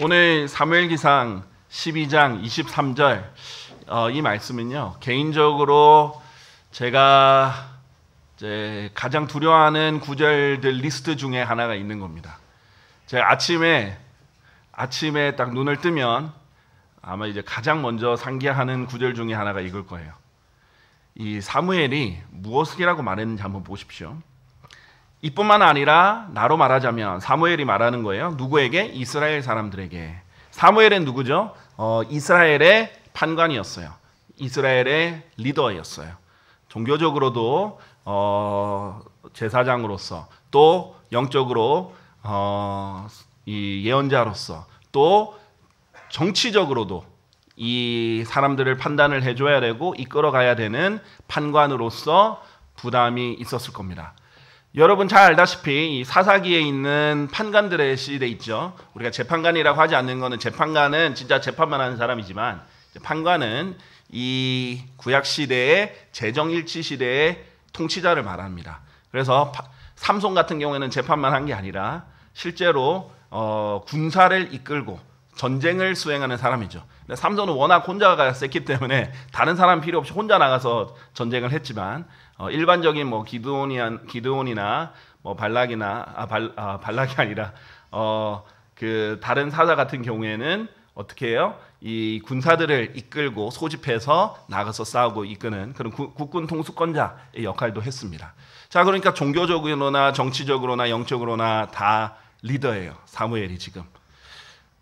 오늘 사무엘기상 12장 23절 어, 이 말씀은요 개인적으로 제가 가장 두려워하는 구절들 리스트 중에 하나가 있는 겁니다. 제가 아침에 아침에 딱 눈을 뜨면 아마 이제 가장 먼저 상기하는 구절 중에 하나가 이걸 거예요. 이 사무엘이 무엇이라고 말했는지 한번 보십시오. 이뿐만 아니라 나로 말하자면 사무엘이 말하는 거예요. 누구에게? 이스라엘 사람들에게. 사무엘은 누구죠? 어, 이스라엘의 판관이었어요. 이스라엘의 리더였어요. 종교적으로도 어, 제사장으로서 또 영적으로 어, 이 예언자로서 또 정치적으로도 이 사람들을 판단을 해줘야 되고 이끌어가야 되는 판관으로서 부담이 있었을 겁니다. 여러분 잘 알다시피 이 사사기에 있는 판관들의 시대 있죠. 우리가 재판관이라고 하지 않는 것은 재판관은 진짜 재판만 하는 사람이지만 판관은 이 구약 시대의 재정 일치 시대의 통치자를 말합니다. 그래서 삼손 같은 경우에는 재판만 한 게 아니라 실제로 어, 군사를 이끌고 전쟁을 수행하는 사람이죠. 삼손은 워낙 혼자가 셌기 때문에 다른 사람 필요 없이 혼자 나가서 전쟁을 했지만 어, 일반적인 뭐 기드온이 기드온이나 뭐 발락이나 아, 발, 아 발락이 아니라 어, 그 다른 사자 같은 경우에는 어떻게 해요? 이 군사들을 이끌고 소집해서 나가서 싸우고 이끄는 그런 구, 국군 통수권자의 역할도 했습니다. 자, 그러니까 종교적으로나 정치적으로나 영적으로나 다 리더예요. 사무엘이 지금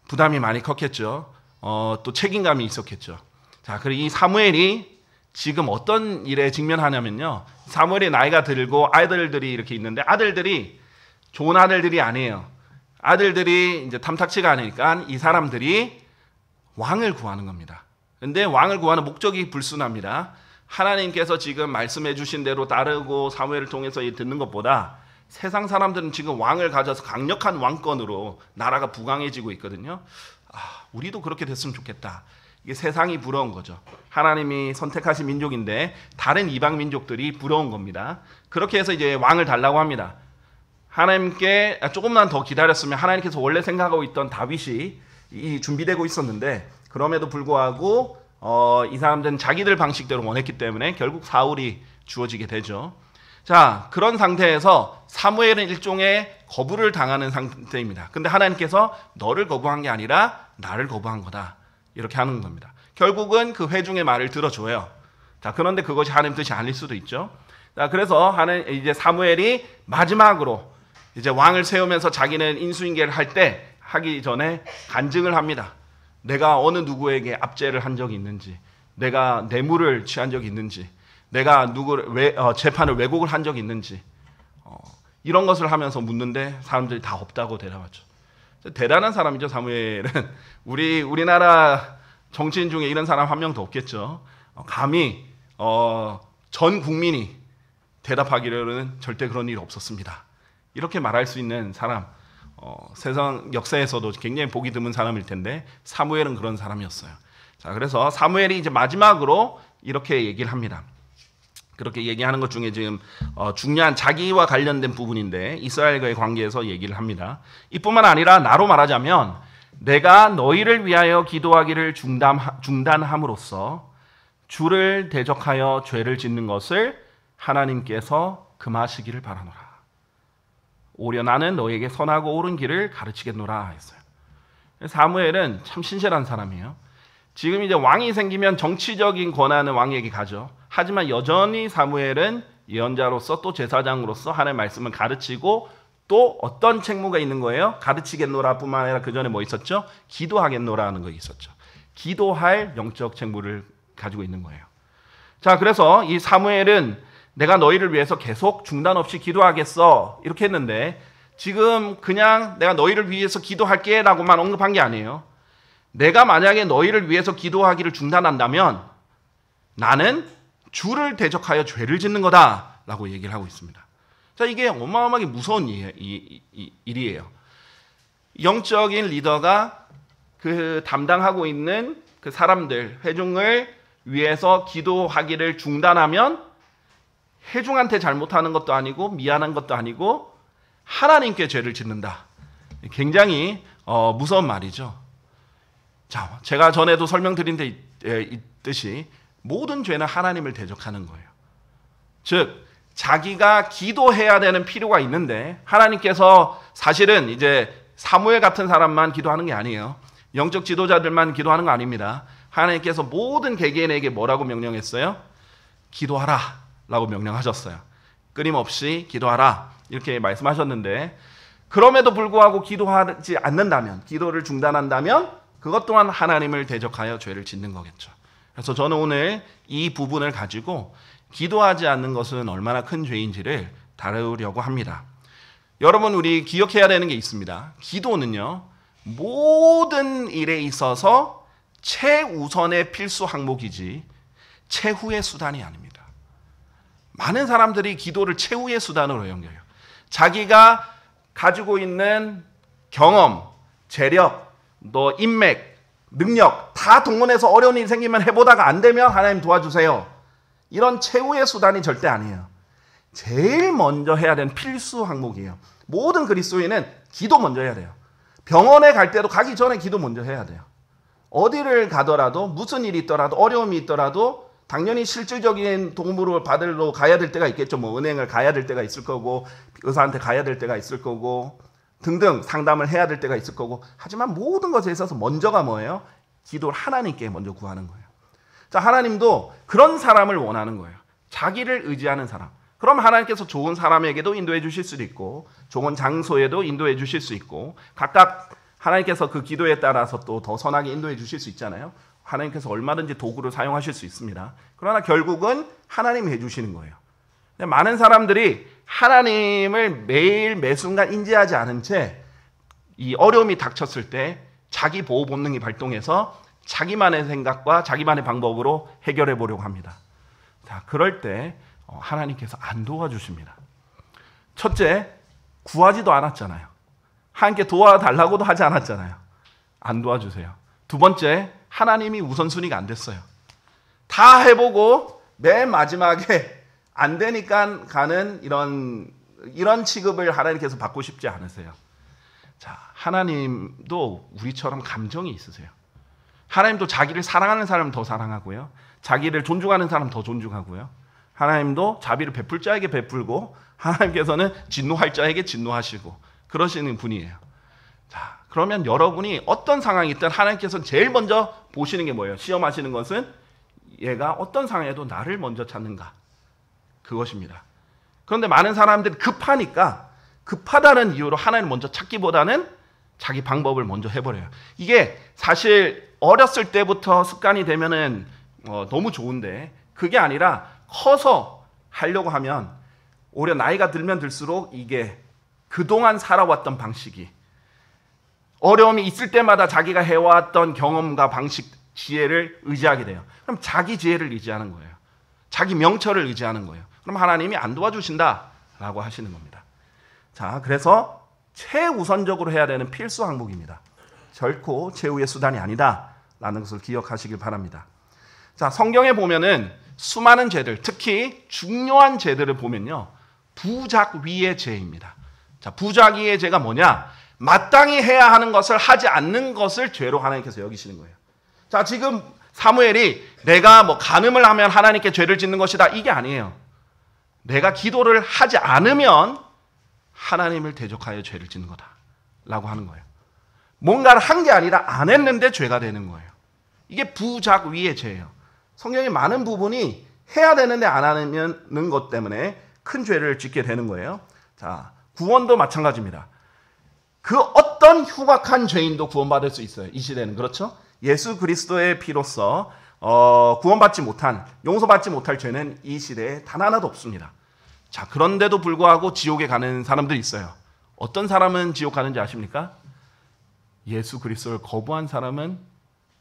부담이 많이 컸겠죠. 어, 또 책임감이 있었겠죠. 자, 그리고 이 사무엘이 지금 어떤 일에 직면하냐면요. 사무엘이 나이가 들고 아들들이 이렇게 있는데 아들들이 좋은 아들들이 아니에요. 아들들이 이제 탐탁치가 않으니까 이 사람들이 왕을 구하는 겁니다. 근데 왕을 구하는 목적이 불순합니다. 하나님께서 지금 말씀해 주신 대로 따르고 사무엘을 통해서 듣는 것보다 세상 사람들은 지금 왕을 가져서 강력한 왕권으로 나라가 부강해지고 있거든요. 아, 우리도 그렇게 됐으면 좋겠다. 이게 세상이 부러운 거죠. 하나님이 선택하신 민족인데 다른 이방 민족들이 부러운 겁니다. 그렇게 해서 이제 왕을 달라고 합니다. 하나님께 조금만 더 기다렸으면 하나님께서 원래 생각하고 있던 다윗이 준비되고 있었는데 그럼에도 불구하고 어, 이 사람들은 자기들 방식대로 원했기 때문에 결국 사울이 주어지게 되죠. 자, 그런 상태에서 사무엘은 일종의 거부를 당하는 상태입니다. 근데 하나님께서 너를 거부한 게 아니라 나를 거부한 거다. 이렇게 하는 겁니다. 결국은 그 회중의 말을 들어줘요. 자, 그런데 그것이 하나님 뜻이 아닐 수도 있죠. 자, 그래서 하는 이제 사무엘이 마지막으로 이제 왕을 세우면서 자기는 인수인계를 할 때 하기 전에 간증을 합니다. 내가 어느 누구에게 압제를 한 적이 있는지, 내가 뇌물을 취한 적이 있는지, 내가 누구를 왜, 어, 재판을 왜곡을 한 적이 있는지 어, 이런 것을 하면서 묻는데 사람들이 다 없다고 대답하죠. 대단한 사람이죠 사무엘은 우리 우리나라 정치인 중에 이런 사람 한 명도 없겠죠. 어, 감히 어, 전 국민이 대답하기로는 절대 그런 일 없었습니다. 이렇게 말할 수 있는 사람 어, 세상 역사에서도 굉장히 보기 드문 사람일 텐데 사무엘은 그런 사람이었어요. 자 그래서 사무엘이 이제 마지막으로 이렇게 얘기를 합니다. 그렇게 얘기하는 것 중에 지금 어, 중요한 자기와 관련된 부분인데 이스라엘과의 관계에서 얘기를 합니다. 이뿐만 아니라 나로 말하자면 내가 너희를 위하여 기도하기를 중단, 중단함으로써 주를 대적하여 죄를 짓는 것을 하나님께서 금하시기를 바라노라. 오려 나는 너에게 선하고 옳은 길을 가르치겠노라 했어요. 사무엘은 참 신실한 사람이에요. 지금 이제 왕이 생기면 정치적인 권한은 왕에게 가죠. 하지만 여전히 사무엘은 예언자로서 또 제사장으로서 하나님의 말씀을 가르치고 또 어떤 책무가 있는 거예요? 가르치겠노라 뿐만 아니라 그 전에 뭐 있었죠? 기도하겠노라 하는 거 있었죠. 기도할 영적 책무를 가지고 있는 거예요. 자, 그래서 이 사무엘은 내가 너희를 위해서 계속 중단 없이 기도하겠어. 이렇게 했는데 지금 그냥 내가 너희를 위해서 기도할게 라고만 언급한 게 아니에요. 내가 만약에 너희를 위해서 기도하기를 중단한다면 나는 주를 대적하여 죄를 짓는 거다라고 얘기를 하고 있습니다. 자, 이게 어마어마하게 무서운 일이에요. 영적인 리더가 그 담당하고 있는 그 사람들, 회중을 위해서 기도하기를 중단하면 회중한테 잘못하는 것도 아니고 미안한 것도 아니고 하나님께 죄를 짓는다. 굉장히 어, 무서운 말이죠. 자, 제가 전에도 설명드린 데 있듯이 모든 죄는 하나님을 대적하는 거예요. 즉 자기가 기도해야 되는 필요가 있는데 하나님께서 사실은 이제 사무엘 같은 사람만 기도하는 게 아니에요. 영적 지도자들만 기도하는 거 아닙니다. 하나님께서 모든 개개인에게 뭐라고 명령했어요? 기도하라 라고 명령하셨어요. 끊임없이 기도하라 이렇게 말씀하셨는데 그럼에도 불구하고 기도하지 않는다면 기도를 중단한다면 그것 또한 하나님을 대적하여 죄를 짓는 거겠죠. 그래서 저는 오늘 이 부분을 가지고 기도하지 않는 것은 얼마나 큰 죄인지를 다루려고 합니다. 여러분 우리 기억해야 되는 게 있습니다. 기도는요. 모든 일에 있어서 최우선의 필수 항목이지 최후의 수단이 아닙니다. 많은 사람들이 기도를 최후의 수단으로 연결해요. 자기가 가지고 있는 경험, 재력, 너 인맥, 능력 다 동원해서 어려운 일이 생기면 해보다가 안 되면 하나님 도와주세요. 이런 최후의 수단이 절대 아니에요. 제일 먼저 해야 되는 필수 항목이에요. 모든 그리스도인은 기도 먼저 해야 돼요. 병원에 갈 때도 가기 전에 기도 먼저 해야 돼요. 어디를 가더라도 무슨 일이 있더라도 어려움이 있더라도 당연히 실질적인 도움을 받으러 가야 될 때가 있겠죠. 뭐 은행을 가야 될 때가 있을 거고 의사한테 가야 될 때가 있을 거고 등등 상담을 해야 될 때가 있을 거고 하지만 모든 것에 있어서 먼저가 뭐예요? 기도를 하나님께 먼저 구하는 거예요. 자, 하나님도 그런 사람을 원하는 거예요. 자기를 의지하는 사람. 그럼 하나님께서 좋은 사람에게도 인도해 주실 수도 있고 좋은 장소에도 인도해 주실 수 있고 각각 하나님께서 그 기도에 따라서 또 더 선하게 인도해 주실 수 있잖아요. 하나님께서 얼마든지 도구를 사용하실 수 있습니다. 그러나 결국은 하나님이 해 주시는 거예요. 많은 사람들이 하나님을 매일 매순간 인지하지 않은 채 이 어려움이 닥쳤을 때 자기 보호 본능이 발동해서 자기만의 생각과 자기만의 방법으로 해결해 보려고 합니다. 자, 그럴 때 어, 하나님께서 안 도와주십니다. 첫째, 구하지도 않았잖아요. 하나님께 도와달라고도 하지 않았잖아요. 안 도와주세요. 두 번째, 하나님이 우선순위가 안 됐어요. 다 해보고 맨 마지막에 안 되니까 가는 이런 이런 취급을 하나님께서 받고 싶지 않으세요. 자, 하나님도 우리처럼 감정이 있으세요. 하나님도 자기를 사랑하는 사람을 더 사랑하고요. 자기를 존중하는 사람 더 존중하고요. 하나님도 자비를 베풀 자에게 베풀고 하나님께서는 진노할 자에게 진노하시고 그러시는 분이에요. 자, 그러면 여러분이 어떤 상황이 있든 하나님께서는 제일 먼저 보시는 게 뭐예요? 시험하시는 것은 얘가 어떤 상황에도 나를 먼저 찾는가? 그것입니다. 그런데 많은 사람들이 급하니까 급하다는 이유로 하나님 먼저 찾기보다는 자기 방법을 먼저 해버려요. 이게 사실 어렸을 때부터 습관이 되면은 어, 너무 좋은데 그게 아니라 커서 하려고 하면 오히려 나이가 들면 들수록 이게 그동안 살아왔던 방식이 어려움이 있을 때마다 자기가 해왔던 경험과 방식, 지혜를 의지하게 돼요. 그럼 자기 지혜를 의지하는 거예요. 자기 명철을 의지하는 거예요. 그럼 하나님이 안 도와주신다라고 하시는 겁니다. 자, 그래서 최우선적으로 해야 되는 필수 항목입니다. 결코 최후의 수단이 아니다라는 것을 기억하시길 바랍니다. 자, 성경에 보면은 수많은 죄들, 특히 중요한 죄들을 보면요. 부작위의 죄입니다. 자, 부작위의 죄가 뭐냐? 마땅히 해야 하는 것을 하지 않는 것을 죄로 하나님께서 여기시는 거예요. 자, 지금 사무엘이 내가 뭐 간음을 하면 하나님께 죄를 짓는 것이다. 이게 아니에요. 내가 기도를 하지 않으면 하나님을 대적하여 죄를 짓는 거다. 라고 하는 거예요. 뭔가를 한 게 아니라 안 했는데 죄가 되는 거예요. 이게 부작 위의 죄예요. 성경의 많은 부분이 해야 되는데 안 하는 것 때문에 큰 죄를 짓게 되는 거예요. 자, 구원도 마찬가지입니다. 그 어떤 흉악한 죄인도 구원받을 수 있어요. 이 시대는 그렇죠? 예수 그리스도의 피로서 어, 구원받지 못한 용서받지 못할 죄는 이 시대에 단 하나도 없습니다. 자, 그런데도 불구하고 지옥에 가는 사람들이 있어요. 어떤 사람은 지옥 가는지 아십니까? 예수 그리스도를 거부한 사람은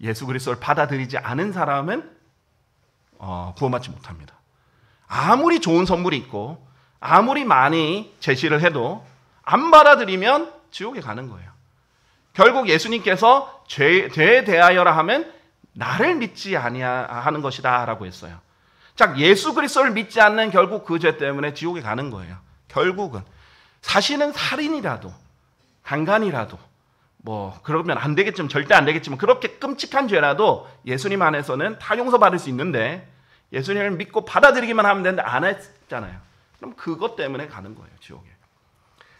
예수 그리스도를 받아들이지 않은 사람은 어, 구원받지 못합니다. 아무리 좋은 선물이 있고 아무리 많이 제시를 해도 안 받아들이면 지옥에 가는 거예요. 결국 예수님께서 죄, 죄에 대하여라 하면 나를 믿지 아니하는 것이다라고 했어요. 자, 예수 그리스도를 믿지 않는 결국 그 죄 때문에 지옥에 가는 거예요. 결국은 사실은 살인이라도 강간이라도 뭐 그러면 안 되겠지만 절대 안 되겠지만 그렇게 끔찍한 죄라도 예수님 안에서는 다 용서받을 수 있는데 예수님을 믿고 받아들이기만 하면 되는데 안 했잖아요. 그럼 그것 때문에 가는 거예요, 지옥에.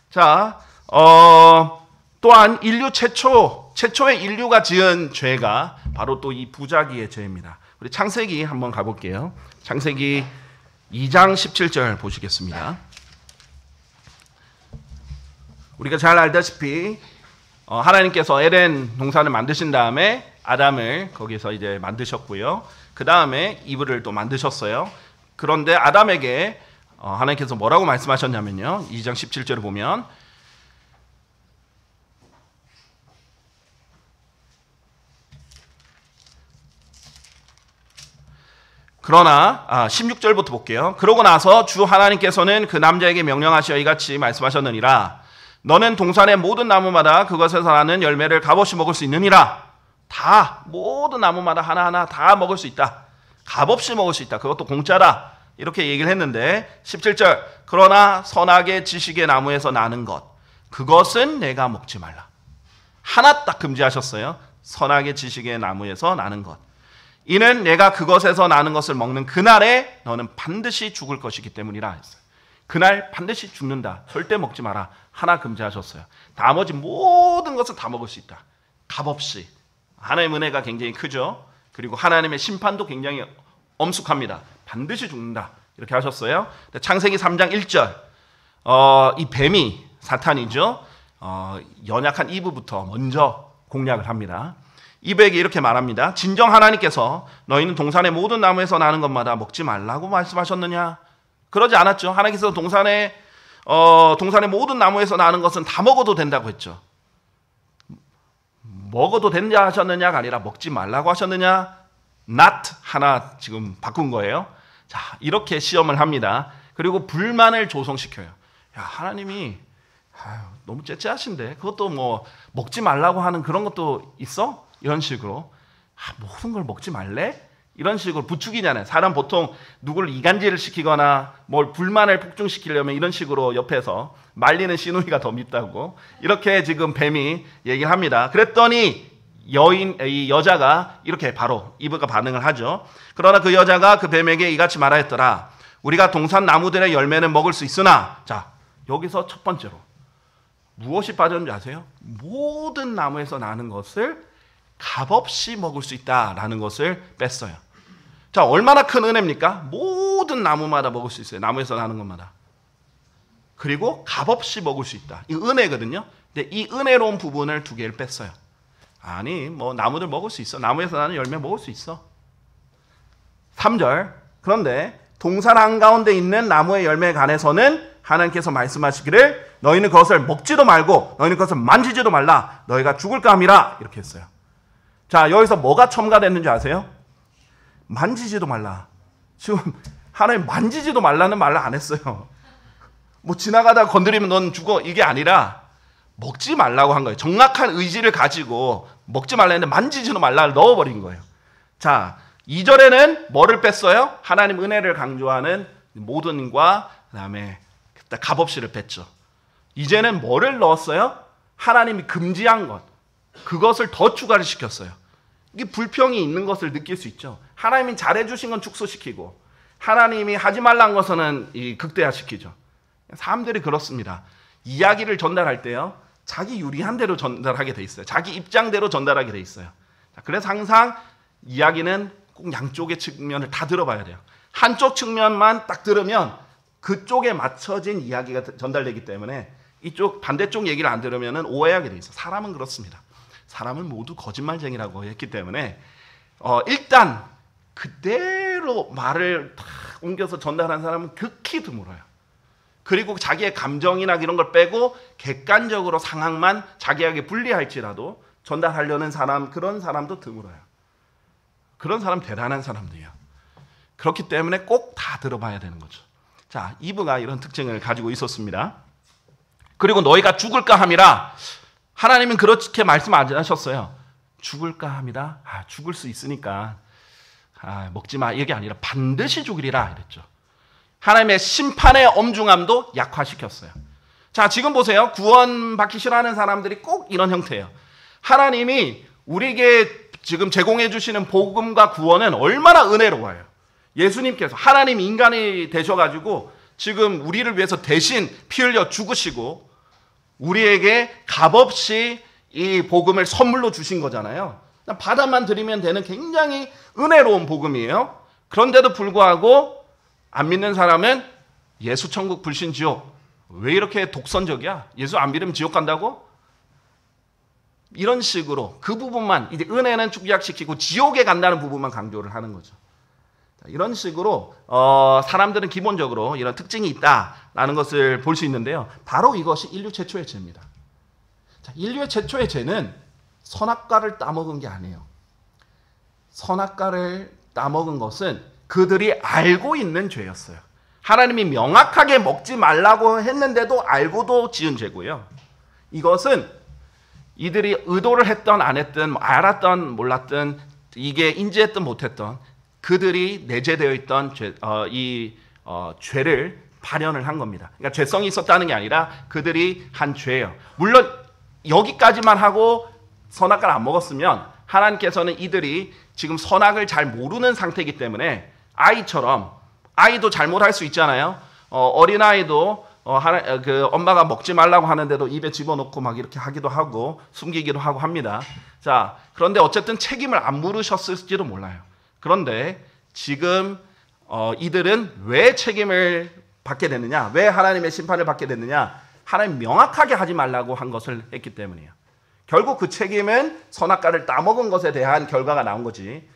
자, 어, 또한 인류 최초 최초의 인류가 지은 죄가 바로 또 이 부자기의 죄입니다. 우리 창세기 한번 가볼게요. 창세기 2장 17절 보시겠습니다. 우리가 잘 알다시피 어, 하나님께서 에덴 동산을 만드신 다음에 아담을 거기서 이제 만드셨고요. 그 다음에 이브를 또 만드셨어요. 그런데 아담에게 어, 하나님께서 뭐라고 말씀하셨냐면요. 2장 17절을 보면 그러나 아, 16절부터 볼게요. 그러고 나서 주 하나님께서는 그 남자에게 명령하시어 이같이 말씀하셨느니라. 너는 동산의 모든 나무마다 그것에서 나는 열매를 값없이 먹을 수 있느니라. 다 모든 나무마다 하나하나 다 먹을 수 있다. 값없이 먹을 수 있다. 그것도 공짜다. 이렇게 얘기를 했는데 17절 그러나 선악의 지식의 나무에서 나는 것 그것은 내가 먹지 말라. 하나 딱 금지하셨어요. 선악의 지식의 나무에서 나는 것. 이는 내가 그것에서 나는 것을 먹는 그날에 너는 반드시 죽을 것이기 때문이라 했어요. 그날 반드시 죽는다. 절대 먹지 마라. 하나 금지하셨어요. 나머지 모든 것을 다 먹을 수 있다. 값 없이. 하나님의 은혜가 굉장히 크죠. 그리고 하나님의 심판도 굉장히 엄숙합니다. 반드시 죽는다. 이렇게 하셨어요. 창세기 3장 1절. 어, 이 뱀이 사탄이죠. 어, 연약한 이브부터 먼저 공략을 합니다. 이브에게 이렇게 말합니다. 진정 하나님께서 너희는 동산의 모든 나무에서 나는 것마다 먹지 말라고 말씀하셨느냐? 그러지 않았죠. 하나님께서 동산의 어, 동산의 모든 나무에서 나는 것은 다 먹어도 된다고 했죠. 먹어도 된다 하셨느냐가 아니라 먹지 말라고 하셨느냐? not 하나 지금 바꾼 거예요. 자, 이렇게 시험을 합니다. 그리고 불만을 조성시켜요. 야, 하나님이 아유, 너무 째째하신데 그것도 뭐 먹지 말라고 하는 그런 것도 있어? 이런 식으로 아, 모든 걸 먹지 말래? 이런 식으로 부추기잖아요. 사람 보통 누구를 이간질을 시키거나 뭘 불만을 폭증시키려면 이런 식으로 옆에서 말리는 시누이가 더 밉다고 이렇게 지금 뱀이 얘기를 합니다. 그랬더니 여인 이 여자가 이렇게 바로 이브가 반응을 하죠. 그러나 그 여자가 그 뱀에게 이같이 말하였더라. 우리가 동산 나무들의 열매는 먹을 수 있으나 자 여기서 첫 번째로 무엇이 빠졌는지 아세요? 모든 나무에서 나는 것을 값없이 먹을 수 있다라는 것을 뺐어요. 자, 얼마나 큰 은혜입니까? 모든 나무마다 먹을 수 있어요. 나무에서 나는 것마다. 그리고 값없이 먹을 수 있다. 이 은혜거든요. 근데 이 은혜로운 부분을 두 개를 뺐어요. 아니, 뭐 나무들 먹을 수 있어. 나무에서 나는 열매 먹을 수 있어. 3절. 그런데 동산 한가운데 있는 나무의 열매에 관해서는 하나님께서 말씀하시기를 너희는 그것을 먹지도 말고 너희는 그것을 만지지도 말라. 너희가 죽을까 함이라. 이렇게 했어요. 자, 여기서 뭐가 첨가됐는지 아세요? 만지지도 말라. 지금 하나님 만지지도 말라는 말을 안 했어요. 뭐 지나가다 건드리면 넌 죽어 이게 아니라 먹지 말라고 한 거예요. 정확한 의지를 가지고 먹지 말라 했는데 만지지도 말라를 넣어버린 거예요. 자, 2절에는 뭐를 뺐어요? 하나님 은혜를 강조하는 모든 과 그다음에 값없이를 뺐죠. 이제는 뭐를 넣었어요? 하나님이 금지한 것. 그것을 더 추가를 시켰어요. 이게 불평이 있는 것을 느낄 수 있죠. 하나님이 잘해주신 건 축소시키고 하나님이 하지 말란 것은 이 극대화시키죠. 사람들이 그렇습니다. 이야기를 전달할 때요. 자기 유리한 대로 전달하게 돼 있어요. 자기 입장대로 전달하게 돼 있어요. 그래서 항상 이야기는 꼭 양쪽의 측면을 다 들어봐야 돼요. 한쪽 측면만 딱 들으면 그쪽에 맞춰진 이야기가 전달되기 때문에 이쪽 반대쪽 얘기를 안 들으면 오해하게 돼 있어요. 사람은 그렇습니다. 사람은 모두 거짓말쟁이라고 했기 때문에 어, 일단 그대로 말을 탁 옮겨서 전달한 사람은 극히 드물어요. 그리고 자기의 감정이나 이런 걸 빼고 객관적으로 상황만 자기에게 불리할지라도 전달하려는 사람 그런 사람도 드물어요. 그런 사람 대단한 사람들이에요. 그렇기 때문에 꼭 다 들어봐야 되는 거죠. 자, 이브가 이런 특징을 가지고 있었습니다. 그리고 너희가 죽을까 함이라 하나님은 그렇게 말씀 안 하셨어요. 죽을까 합니다. 아, 죽을 수 있으니까 아, 먹지 마. 이게 아니라 반드시 죽으리라 이랬죠. 하나님의 심판의 엄중함도 약화시켰어요. 자, 지금 보세요. 구원받기 싫어하는 사람들이 꼭 이런 형태예요. 하나님이 우리에게 지금 제공해 주시는 복음과 구원은 얼마나 은혜로워요. 예수님께서 하나님 인간이 되셔 가지고 지금 우리를 위해서 대신 피 흘려 죽으시고 우리에게 값없이 이 복음을 선물로 주신 거잖아요. 받아만 드리면 되는 굉장히 은혜로운 복음이에요. 그런데도 불구하고 안 믿는 사람은 예수 천국 불신 지옥 왜 이렇게 독선적이야? 예수 안 믿으면 지옥 간다고? 이런 식으로 그 부분만 이제 은혜는 축약시키고 지옥에 간다는 부분만 강조를 하는 거죠. 이런 식으로 어, 사람들은 기본적으로 이런 특징이 있다라는 것을 볼 수 있는데요. 바로 이것이 인류 최초의 죄입니다. 자, 인류의 최초의 죄는 선악과를 따먹은 게 아니에요. 선악과를 따먹은 것은 그들이 알고 있는 죄였어요. 하나님이 명확하게 먹지 말라고 했는데도 알고도 지은 죄고요. 이것은 이들이 의도를 했던 안 했던 뭐 알았던 몰랐던 이게 인지했던 못했던 그들이 내재되어 있던 죄, 어, 이 어, 죄를 발현을 한 겁니다. 그러니까 죄성이 있었다는 게 아니라 그들이 한 죄예요. 물론 여기까지만 하고 선악과를 안 먹었으면 하나님께서는 이들이 지금 선악을 잘 모르는 상태이기 때문에 아이처럼 아이도 잘못할 수 있잖아요. 어, 린 아이도 어, 하나, 어, 그 엄마가 먹지 말라고 하는데도 입에 집어넣고 막 이렇게 하기도 하고 숨기기도 하고 합니다. 자, 그런데 어쨌든 책임을 안 물으셨을지도 몰라요. 그런데 지금 어, 이들은 왜 책임을 받게 됐느냐? 왜 하나님의 심판을 받게 됐느냐? 하나님 명확하게 하지 말라고 한 것을 했기 때문이에요. 결국 그 책임은 선악과를 따먹은 것에 대한 결과가 나온 거지.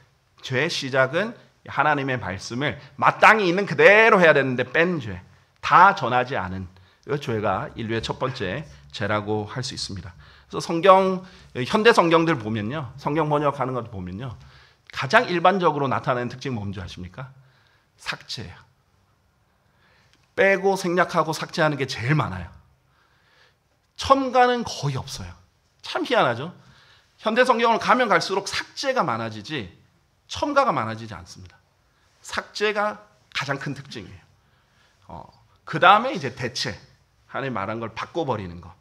죄의 시작은 하나님의 말씀을 마땅히 있는 그대로 해야 되는데 뺀 죄. 다 전하지 않은 그 죄가 인류의 첫 번째 죄라고 할 수 있습니다. 그래서 성경 현대 성경들 보면요, 성경 번역하는 것 보면요, 가장 일반적으로 나타나는 특징이 뭔지 아십니까? 삭제예요. 빼고 생략하고 삭제하는 게 제일 많아요. 첨가는 거의 없어요. 참 희한하죠? 현대 성경을 가면 갈수록 삭제가 많아지지 첨가가 많아지지 않습니다. 삭제가 가장 큰 특징이에요. 어, 그 다음에 이제 대체 하나님 말한 걸 바꿔버리는 것.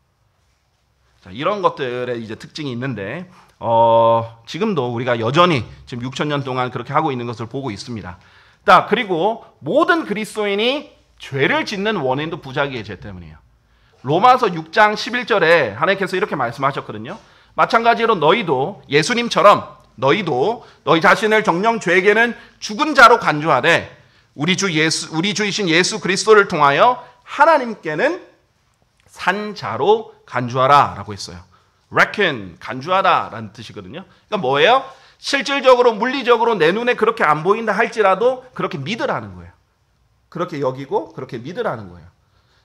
자, 이런 것들의 이제 특징이 있는데 어, 지금도 우리가 여전히 지금 6천 년 동안 그렇게 하고 있는 것을 보고 있습니다. 자, 그리고 모든 그리스도인이 죄를 짓는 원인도 부자기의 죄 때문이에요. 로마서 6장 11절에 하나님께서 이렇게 말씀하셨거든요. 마찬가지로 너희도 예수님처럼 너희도 너희 자신을 정령 죄에게는 죽은 자로 간주하되 우리 주 예수 우리 주이신 예수 그리스도를 통하여 하나님께는 산 자로 간주하라라고 했어요. Reckon 간주하다라는 뜻이거든요. 그러니까 뭐예요? 실질적으로 물리적으로 내 눈에 그렇게 안 보인다 할지라도 그렇게 믿으라는 거예요. 그렇게 여기고 그렇게 믿으라는 거예요.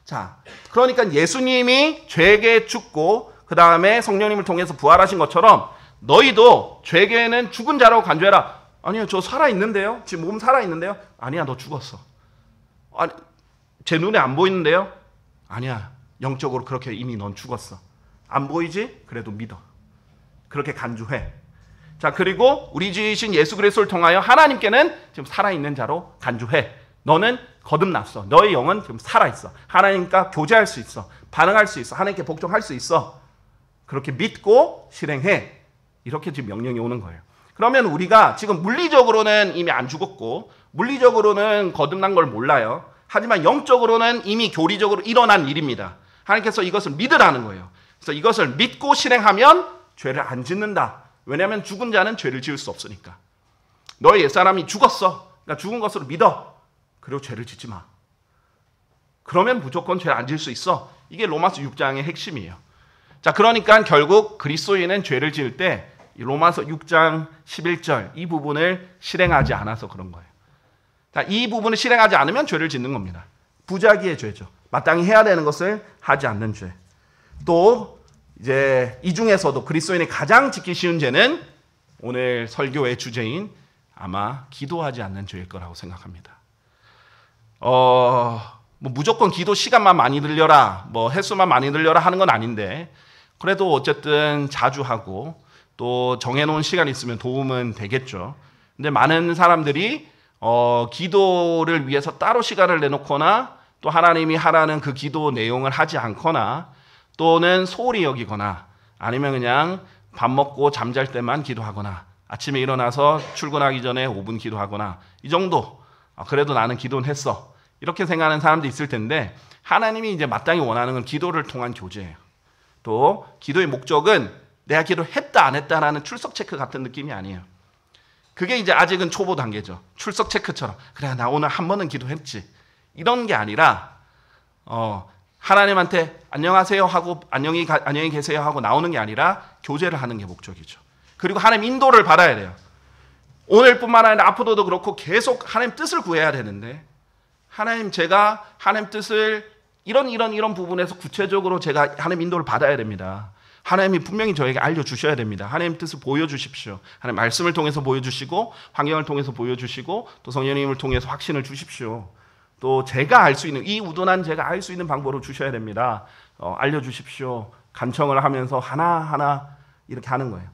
자, 그러니까 예수님이 죄에게 죽고 그 다음에 성령님을 통해서 부활하신 것처럼 너희도 죄에게는 죽은 자라고 간주해라. 아니요, 저 살아 있는데요. 지금 몸 살아 있는데요. 아니야, 너 죽었어. 아니, 제 눈에 안 보이는데요. 아니야, 영적으로 그렇게 이미 넌 죽었어. 안 보이지? 그래도 믿어. 그렇게 간주해. 자, 그리고 우리 주이신 예수 그리스도를 통하여 하나님께는 지금 살아 있는 자로 간주해. 너는 거듭났어. 너의 영은 지금 살아있어. 하나님과 교제할 수 있어. 반응할 수 있어. 하나님께 복종할 수 있어. 그렇게 믿고 실행해. 이렇게 지금 명령이 오는 거예요. 그러면 우리가 지금 물리적으로는 이미 안 죽었고, 물리적으로는 거듭난 걸 몰라요. 하지만 영적으로는 이미 교리적으로 일어난 일입니다. 하나님께서 이것을 믿으라는 거예요. 그래서 이것을 믿고 실행하면 죄를 안 짓는다. 왜냐하면 죽은 자는 죄를 지을 수 없으니까. 너의 옛사람이 죽었어. 그러니까 죽은 것으로 믿어. 그리고 죄를 짓지 마. 그러면 무조건 죄를 안 지을 수 있어. 이게 로마서 6장의 핵심이에요. 자, 그러니까 결국 그리스도인은 죄를 지을 때 로마서 6장 11절 이 부분을 실행하지 않아서 그런 거예요. 자, 이 부분을 실행하지 않으면 죄를 짓는 겁니다. 부자기의 죄죠. 마땅히 해야 되는 것을 하지 않는 죄. 또 이제 이 중에서도 그리스도인이 가장 지기 쉬운 죄는 오늘 설교의 주제인 아마 기도하지 않는 죄일 거라고 생각합니다. 어, 뭐 무조건 기도 시간만 많이 들려라, 뭐 횟수만 많이 들려라 하는 건 아닌데, 그래도 어쨌든 자주 하고 또 정해놓은 시간 있으면 도움은 되겠죠. 근데 많은 사람들이 어, 기도를 위해서 따로 시간을 내놓거나 또 하나님이 하라는 그 기도 내용을 하지 않거나 또는 소홀히 여기거나 아니면 그냥 밥 먹고 잠잘 때만 기도하거나 아침에 일어나서 출근하기 전에 5분 기도하거나 이 정도 아, 그래도 나는 기도는 했어 이렇게 생각하는 사람도 있을 텐데 하나님이 이제 마땅히 원하는 건 기도를 통한 교제예요. 또 기도의 목적은 내가 기도했다 안 했다라는 출석 체크 같은 느낌이 아니에요. 그게 이제 아직은 초보 단계죠. 출석 체크처럼 그래 나 오늘 한 번은 기도했지 이런 게 아니라 어, 하나님한테 안녕하세요 하고 안녕히 가, 안녕히 계세요 하고 나오는 게 아니라 교제를 하는 게 목적이죠. 그리고 하나님 인도를 받아야 돼요. 오늘뿐만 아니라 앞으로도 그렇고 계속 하나님 뜻을 구해야 되는데 하나님 제가 하나님 뜻을 이런 이런 이런 부분에서 구체적으로 제가 하나님 인도를 받아야 됩니다. 하나님이 분명히 저에게 알려주셔야 됩니다. 하나님 뜻을 보여주십시오. 하나님 말씀을 통해서 보여주시고 환경을 통해서 보여주시고 또 성령님을 통해서 확신을 주십시오. 또 제가 알 수 있는 이 우둔한 제가 알 수 있는 방법을 주셔야 됩니다. 어, 알려주십시오. 간청을 하면서 하나 하나 이렇게 하는 거예요.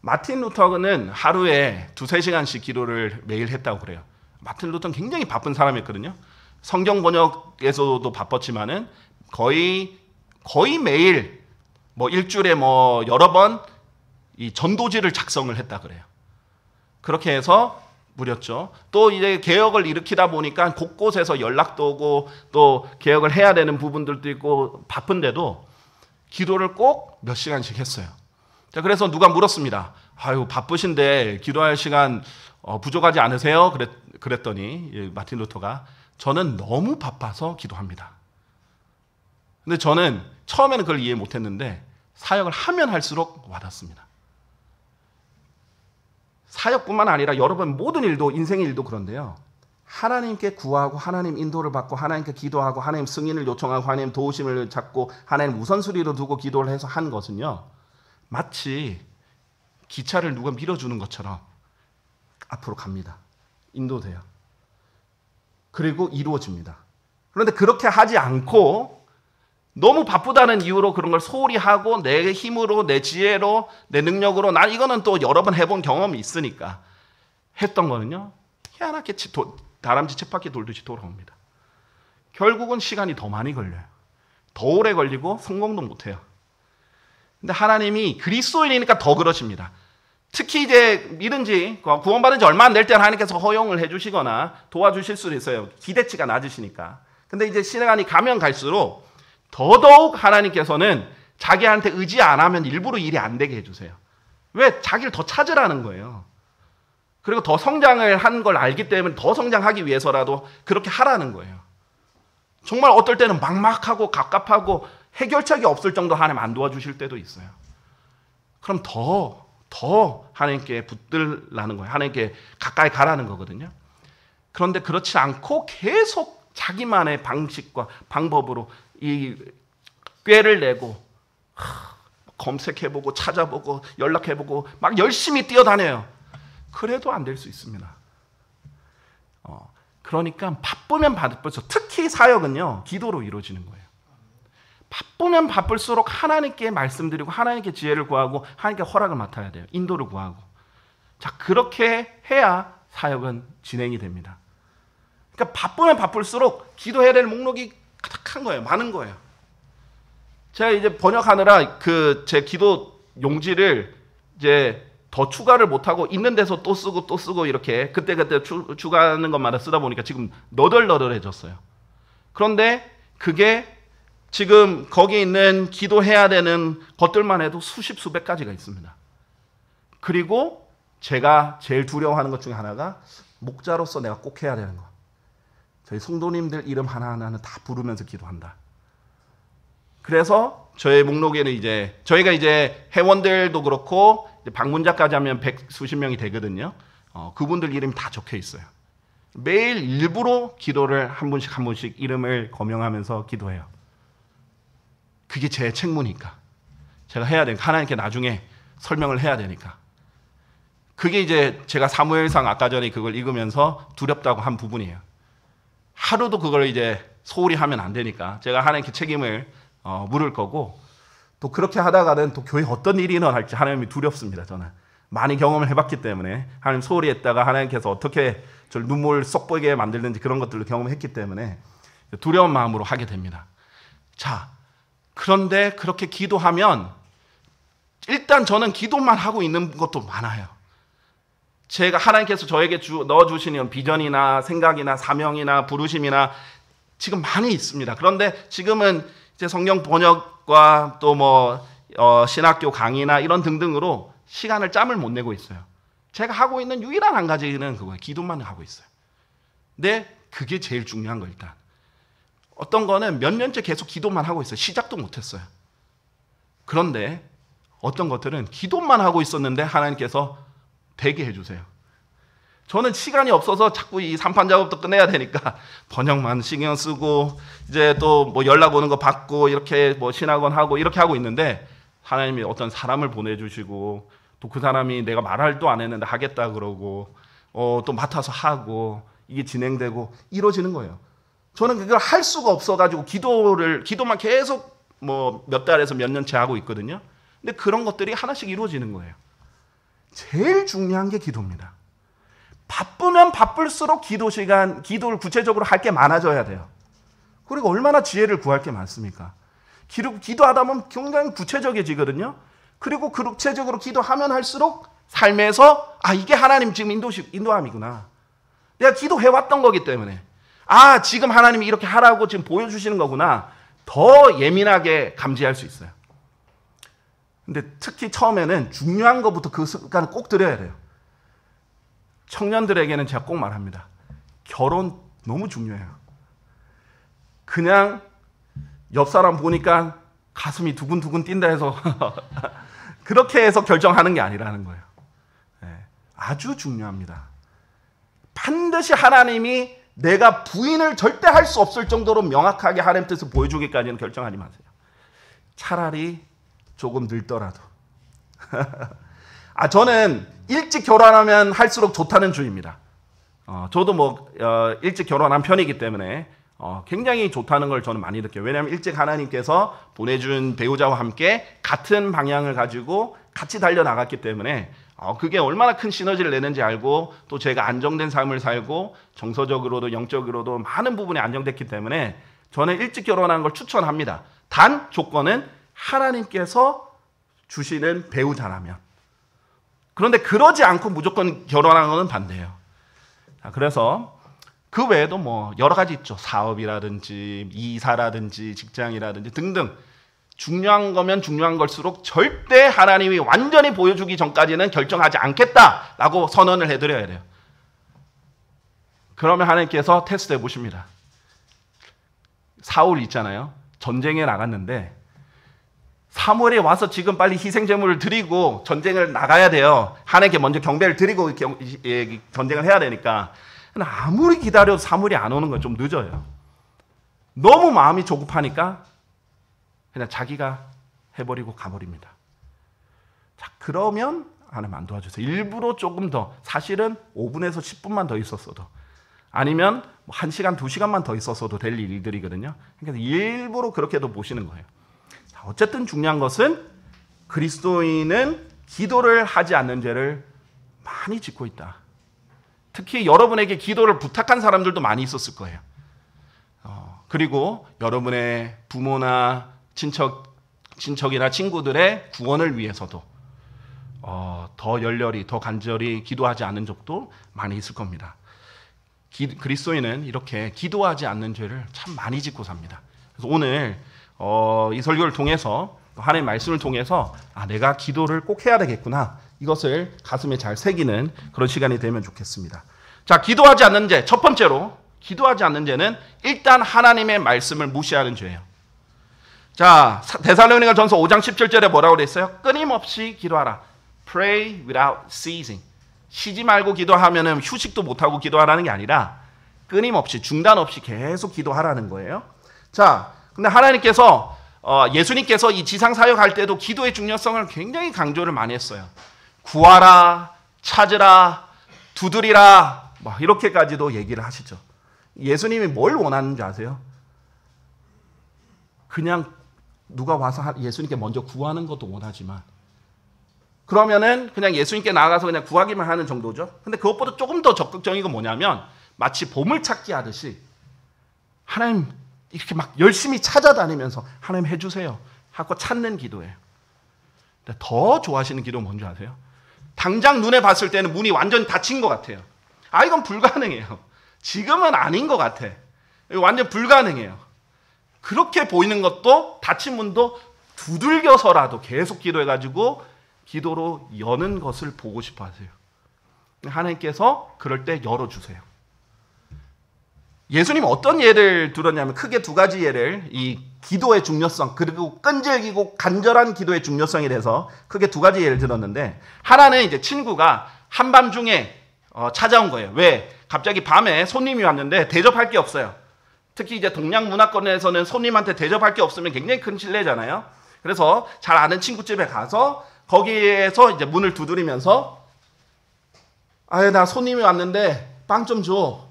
마틴 루터는 하루에 두세 시간씩 기도를 매일 했다고 그래요. 마틴 루터는 굉장히 바쁜 사람이었거든요. 성경 번역에서도 바빴지만은 거의 거의 매일 뭐 일주일에 뭐 여러 번 이 전도지를 작성을 했다 그래요. 그렇게 해서 무렸죠. 또 이제 개혁을 일으키다 보니까 곳곳에서 연락도 오고 또 개혁을 해야 되는 부분들도 있고 바쁜데도 기도를 꼭 몇 시간씩 했어요. 자, 그래서 누가 물었습니다. 아유, 바쁘신데 기도할 시간 어, 부족하지 않으세요? 그랬, 그랬더니 마틴 루터가 저는 너무 바빠서 기도합니다. 근데 저는 처음에는 그걸 이해 못 했는데 사역을 하면 할수록 와닿습니다. 사역뿐만 아니라 여러분 모든 일도 인생의 일도 그런데요. 하나님께 구하고 하나님 인도를 받고 하나님께 기도하고 하나님 승인을 요청하고 하나님 도우심을 찾고 하나님 우선순위로 두고 기도를 해서 한 것은요. 마치 기차를 누가 밀어주는 것처럼 앞으로 갑니다. 인도돼요. 그리고 이루어집니다. 그런데 그렇게 하지 않고 너무 바쁘다는 이유로 그런 걸 소홀히 하고 내 힘으로 내 지혜로 내 능력으로 난 이거는 또 여러 번 해본 경험이 있으니까 했던 거는요 희한하게 도, 다람쥐 쳇바퀴 돌듯이 돌아옵니다. 결국은 시간이 더 많이 걸려요. 더 오래 걸리고 성공도 못해요. 근데 하나님이 그리스도인이니까 더 그러십니다. 특히 이제 믿은 지 구원받은 지 얼마 안 될 때는 하나님께서 허용을 해주시거나 도와주실 수도 있어요. 기대치가 낮으시니까. 근데 이제 시간이 가면 갈수록 더더욱 하나님께서는 자기한테 의지 안 하면 일부러 일이 안 되게 해주세요. 왜? 자기를 더 찾으라는 거예요. 그리고 더 성장을 한 걸 알기 때문에 더 성장하기 위해서라도 그렇게 하라는 거예요. 정말 어떨 때는 막막하고 갑갑하고 해결책이 없을 정도 하나님 안 도와주실 때도 있어요. 그럼 더, 더 하나님께 붙들라는 거예요. 하나님께 가까이 가라는 거거든요. 그런데 그렇지 않고 계속 자기만의 방식과 방법으로 이 꾀를 내고 검색해보고 찾아보고 연락해보고 막 열심히 뛰어다녀요. 그래도 안 될 수 있습니다. 어, 그러니까 바쁘면 바쁠수록 특히 사역은요 기도로 이루어지는 거예요. 바쁘면 바쁠수록 하나님께 말씀드리고 하나님께 지혜를 구하고 하나님께 허락을 맡아야 돼요. 인도를 구하고. 자 그렇게 해야 사역은 진행이 됩니다. 그러니까 바쁘면 바쁠수록 기도해야 될 목록이 가득한 거예요. 많은 거예요. 제가 이제 번역하느라 그 제 기도 용지를 이제 더 추가를 못하고 있는 데서 또 쓰고 또 쓰고 이렇게 그때그때 추, 추가하는 것마다 쓰다 보니까 지금 너덜너덜해졌어요. 그런데 그게 지금 거기 있는 기도해야 되는 것들만 해도 수십 수백 가지가 있습니다. 그리고 제가 제일 두려워하는 것 중에 하나가 목자로서 내가 꼭 해야 되는 거. 저희 성도님들 이름 하나하나는 다 부르면서 기도한다. 그래서 저의 목록에는 이제 저희가 이제 회원들도 그렇고 방문자까지 하면 백 수십 명이 되거든요. 어, 그분들 이름이 다 적혀 있어요. 매일 일부러 기도를 한 분씩 한 분씩 이름을 거명하면서 기도해요. 그게 제 책무니까. 제가 해야 되니까. 하나님께 나중에 설명을 해야 되니까. 그게 이제 제가 사무엘상 아까 전에 그걸 읽으면서 두렵다고 한 부분이에요. 하루도 그걸 이제 소홀히 하면 안 되니까 제가 하나님께 책임을 어, 물을 거고 또 그렇게 하다가는 또 교회 어떤 일이 일어날지 하나님이 두렵습니다. 저는 많이 경험을 해봤기 때문에 하나님 소홀히 했다가 하나님께서 어떻게 저를 눈물 쏙 보이게 만들는지 그런 것들을 경험했기 때문에 두려운 마음으로 하게 됩니다. 자, 그런데 그렇게 기도하면 일단 저는 기도만 하고 있는 것도 많아요. 제가 하나님께서 저에게 주, 넣어주시는 비전이나 생각이나 사명이나 부르심이나 지금 많이 있습니다. 그런데 지금은 이제 성경 번역과 또뭐 어, 신학교 강의나 이런 등등으로 시간을 짬을 못 내고 있어요. 제가 하고 있는 유일한 한 가지는 그거예요. 기도만 하고 있어요. 근데 그게 제일 중요한 거 일단. 어떤 거는 몇 년째 계속 기도만 하고 있어요. 시작도 못 했어요. 그런데 어떤 것들은 기도만 하고 있었는데 하나님께서 되게 해주세요. 저는 시간이 없어서 자꾸 이 산판 작업도 끝내야 되니까 번역만 신경 쓰고 이제 또 뭐 연락 오는 거 받고 이렇게 뭐 신학원 하고 이렇게 하고 있는데 하나님이 어떤 사람을 보내주시고 또 그 사람이 내가 말할 도 안 했는데 하겠다 그러고 어, 또 맡아서 하고 이게 진행되고 이루어지는 거예요. 저는 그걸 할 수가 없어가지고 기도를 기도만 계속 뭐 몇 달에서 몇 년째 하고 있거든요. 근데 그런 것들이 하나씩 이루어지는 거예요. 제일 중요한 게 기도입니다. 바쁘면 바쁠수록 기도 시간, 기도를 구체적으로 할 게 많아져야 돼요. 그리고 얼마나 지혜를 구할 게 많습니까? 기도, 기도하다 보면 굉장히 구체적이지거든요. 그리고 그 구체적으로 기도하면 할수록 삶에서 아 이게 하나님 지금 인도 인도함이구나. 내가 기도해 왔던 거기 때문에 아 지금 하나님이 이렇게 하라고 지금 보여주시는 거구나. 더 예민하게 감지할 수 있어요. 근데 특히 처음에는 중요한 것부터 그 습관을 꼭 들여야 돼요. 청년들에게는 제가 꼭 말합니다. 결혼 너무 중요해요. 그냥 옆 사람 보니까 가슴이 두근두근 뛴다 해서 그렇게 해서 결정하는 게 아니라는 거예요. 네, 아주 중요합니다. 반드시 하나님이 내가 부인을 절대 할 수 없을 정도로 명확하게 하나님 뜻을 보여주기까지는 결정하지 마세요. 차라리 조금 늙더라도. 아, 저는 일찍 결혼하면 할수록 좋다는 주의입니다. 어, 저도 뭐, 어, 일찍 결혼한 편이기 때문에 어, 굉장히 좋다는 걸 저는 많이 느껴요. 왜냐하면 일찍 하나님께서 보내준 배우자와 함께 같은 방향을 가지고 같이 달려나갔기 때문에 어, 그게 얼마나 큰 시너지를 내는지 알고 또 제가 안정된 삶을 살고 정서적으로도 영적으로도 많은 부분이 안정됐기 때문에 저는 일찍 결혼하는 걸 추천합니다. 단 조건은 하나님께서 주시는 배우자라면. 그런데 그러지 않고 무조건 결혼하는 것은 반대예요. 그래서 그 외에도 뭐 여러 가지 있죠. 사업이라든지 이사라든지 직장이라든지 등등. 중요한 거면 중요한 걸수록 절대 하나님이 완전히 보여주기 전까지는 결정하지 않겠다라고 선언을 해드려야 돼요. 그러면 하나님께서 테스트 해보십니다. 사울 있잖아요. 전쟁에 나갔는데 사무엘이 와서 지금 빨리 희생 제물을 드리고 전쟁을 나가야 돼요. 하나님께 먼저 경배를 드리고 예, 전쟁을 해야 되니까. 아무리 기다려도 사무엘이 안 오는 건 좀 늦어요. 너무 마음이 조급하니까 그냥 자기가 해버리고 가버립니다. 자, 그러면 하나님 안 도와주세요. 일부러 조금 더, 사실은 5분에서 10분만 더 있었어도, 아니면 1시간, 뭐 2시간만 더 있었어도 될 일들이거든요. 그러니까 일부러 그렇게도 보시는 거예요. 어쨌든 중요한 것은 그리스도인은 기도를 하지 않는 죄를 많이 짓고 있다. 특히 여러분에게 기도를 부탁한 사람들도 많이 있었을 거예요. 어, 그리고 여러분의 부모나 친척, 친척이나 친구들의 구원을 위해서도 어, 더 열렬히, 더 간절히 기도하지 않은 적도 많이 있을 겁니다. 기, 그리스도인은 이렇게 기도하지 않는 죄를 참 많이 짓고 삽니다. 그래서 오늘 어, 이 설교를 통해서 하나님의 말씀을 통해서 아, 내가 기도를 꼭 해야 되겠구나. 이것을 가슴에 잘 새기는 그런 시간이 되면 좋겠습니다. 자, 기도하지 않는 죄. 첫 번째로 기도하지 않는 죄는 일단 하나님의 말씀을 무시하는 죄예요. 자, 데살로니가 전서 5장 17절에 뭐라고 그랬어요? 끊임없이 기도하라. Pray without ceasing. 쉬지 말고 기도하면은 휴식도 못 하고 기도하라는 게 아니라 끊임없이 중단 없이 계속 기도하라는 거예요. 자, 근데 하나님께서 어, 예수님께서 이 지상 사역할 때도 기도의 중요성을 굉장히 강조를 많이 했어요. 구하라, 찾으라, 두드리라, 막 이렇게까지도 얘기를 하시죠. 예수님이 뭘 원하는지 아세요? 그냥 누가 와서 예수님께 먼저 구하는 것도 원하지만 그러면은 그냥 예수님께 나가서 그냥 구하기만 하는 정도죠. 근데 그것보다 조금 더 적극적인 건 뭐냐면 마치 보물 찾기 하듯이 하나님 이렇게 막 열심히 찾아다니면서 하나님 해주세요 하고 찾는 기도예요. 더 좋아하시는 기도 뭔지 아세요? 당장 눈에 봤을 때는 문이 완전 닫힌 것 같아요. 아, 이건 불가능해요. 지금은 아닌 것 같아. 완전 불가능해요. 그렇게 보이는 것도 닫힌 문도 두들겨서라도 계속 기도해가지고 기도로 여는 것을 보고 싶어 하세요. 하나님께서 그럴 때 열어주세요. 예수님 어떤 예를 들었냐면 크게 두 가지 예를 이 기도의 중요성 그리고 끈질기고 간절한 기도의 중요성에 대해서 크게 두 가지 예를 들었는데 하나는 이제 친구가 한밤중에 어, 찾아온 거예요. 왜? 갑자기 밤에 손님이 왔는데 대접할 게 없어요. 특히 이제 동양 문화권에서는 손님한테 대접할 게 없으면 굉장히 큰 실례잖아요. 그래서 잘 아는 친구 집에 가서 거기에서 이제 문을 두드리면서 아유 나 손님이 왔는데 빵 좀 줘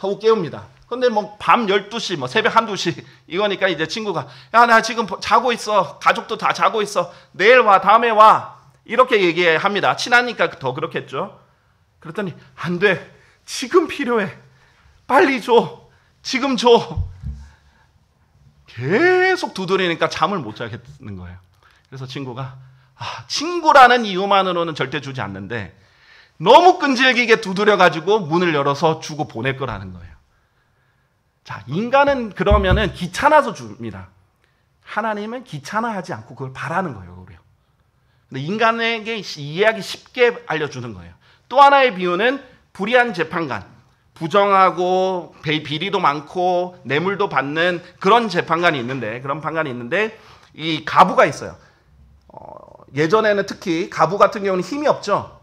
하고 깨웁니다. 근데 뭐 밤 12시 뭐 새벽 1, 2시 이거니까 이제 친구가 야 나 지금 자고 있어. 가족도 다 자고 있어. 내일 와. 다음에 와. 이렇게 얘기합니다. 친하니까 더 그렇겠죠. 그랬더니 안 돼. 지금 필요해. 빨리 줘. 지금 줘. 계속 두드리니까 잠을 못 자겠는 거예요. 그래서 친구가 아, 친구라는 이유만으로는 절대 주지 않는데 너무 끈질기게 두드려 가지고 문을 열어서 주고 보낼 거라는 거예요. 자, 인간은 그러면은 귀찮아서 줍니다. 하나님은 귀찮아하지 않고 그걸 바라는 거예요, 우리요. 근데 인간에게 이해하기 쉽게 알려주는 거예요. 또 하나의 비유는 불의한 재판관. 부정하고 비리도 많고 뇌물도 받는 그런 재판관이 있는데 그런 판관이 있는데 이 가부가 있어요. 어, 예전에는 특히 가부 같은 경우는 힘이 없죠.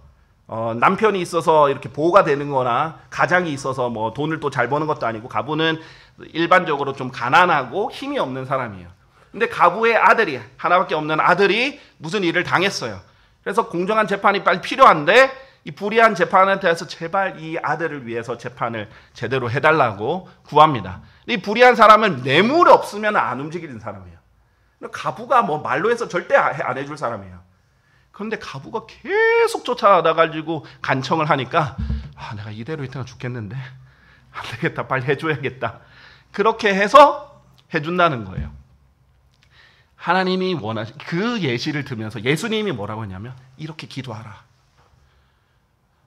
어, 남편이 있어서 이렇게 보호가 되는 거나 가장이 있어서 뭐 돈을 또 잘 버는 것도 아니고 가부는 일반적으로 좀 가난하고 힘이 없는 사람이에요. 근데 가부의 아들이 하나밖에 없는 아들이 무슨 일을 당했어요. 그래서 공정한 재판이 빨리 필요한데 이 불의한 재판에 대해서 제발 이 아들을 위해서 재판을 제대로 해달라고 구합니다. 이 불의한 사람은 뇌물 없으면 안 움직이는 사람이에요. 가부가 뭐 말로 해서 절대 안 해줄 사람이에요. 그런데 가부가 계속 쫓아다 가지고 간청을 하니까 아, 내가 이대로 있다가 죽겠는데 안 되겠다 빨리 해줘야겠다. 그렇게 해서 해준다는 거예요. 하나님이 원하신 그 예시를 들면서 예수님이 뭐라고 했냐면 이렇게 기도하라.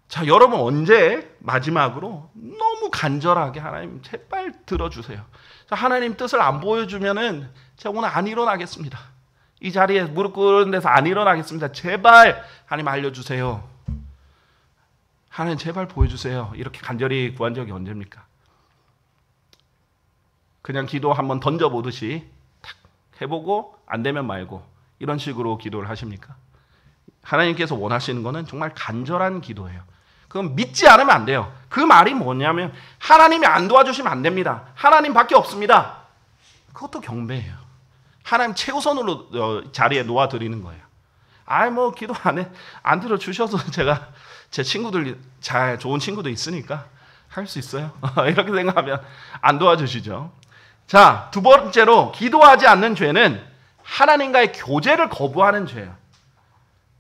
자, 여러분 언제 마지막으로 너무 간절하게 하나님 제발 들어주세요. 자, 하나님 뜻을 안 보여주면은 제가 오늘 안 일어나겠습니다. 이 자리에 무릎 꿇은 데서 안 일어나겠습니다. 제발 하나님 알려주세요. 하나님 제발 보여주세요. 이렇게 간절히 구한 적이 언제입니까? 그냥 기도 한번 던져보듯이 탁 해보고 안 되면 말고 이런 식으로 기도를 하십니까? 하나님께서 원하시는 것은 정말 간절한 기도예요. 그건 믿지 않으면 안 돼요. 그 말이 뭐냐면 하나님이 안 도와주시면 안 됩니다. 하나님밖에 없습니다. 그것도 경배예요. 하나님 최우선으로 어, 자리에 놓아 드리는 거예요. 아이 뭐 기도 안 해. 안 들어 주셔서 제가 제 친구들 잘 좋은 친구도 있으니까 할 수 있어요. 이렇게 생각하면 안 도와주시죠. 자, 두 번째로 기도하지 않는 죄는 하나님과의 교제를 거부하는 죄예요.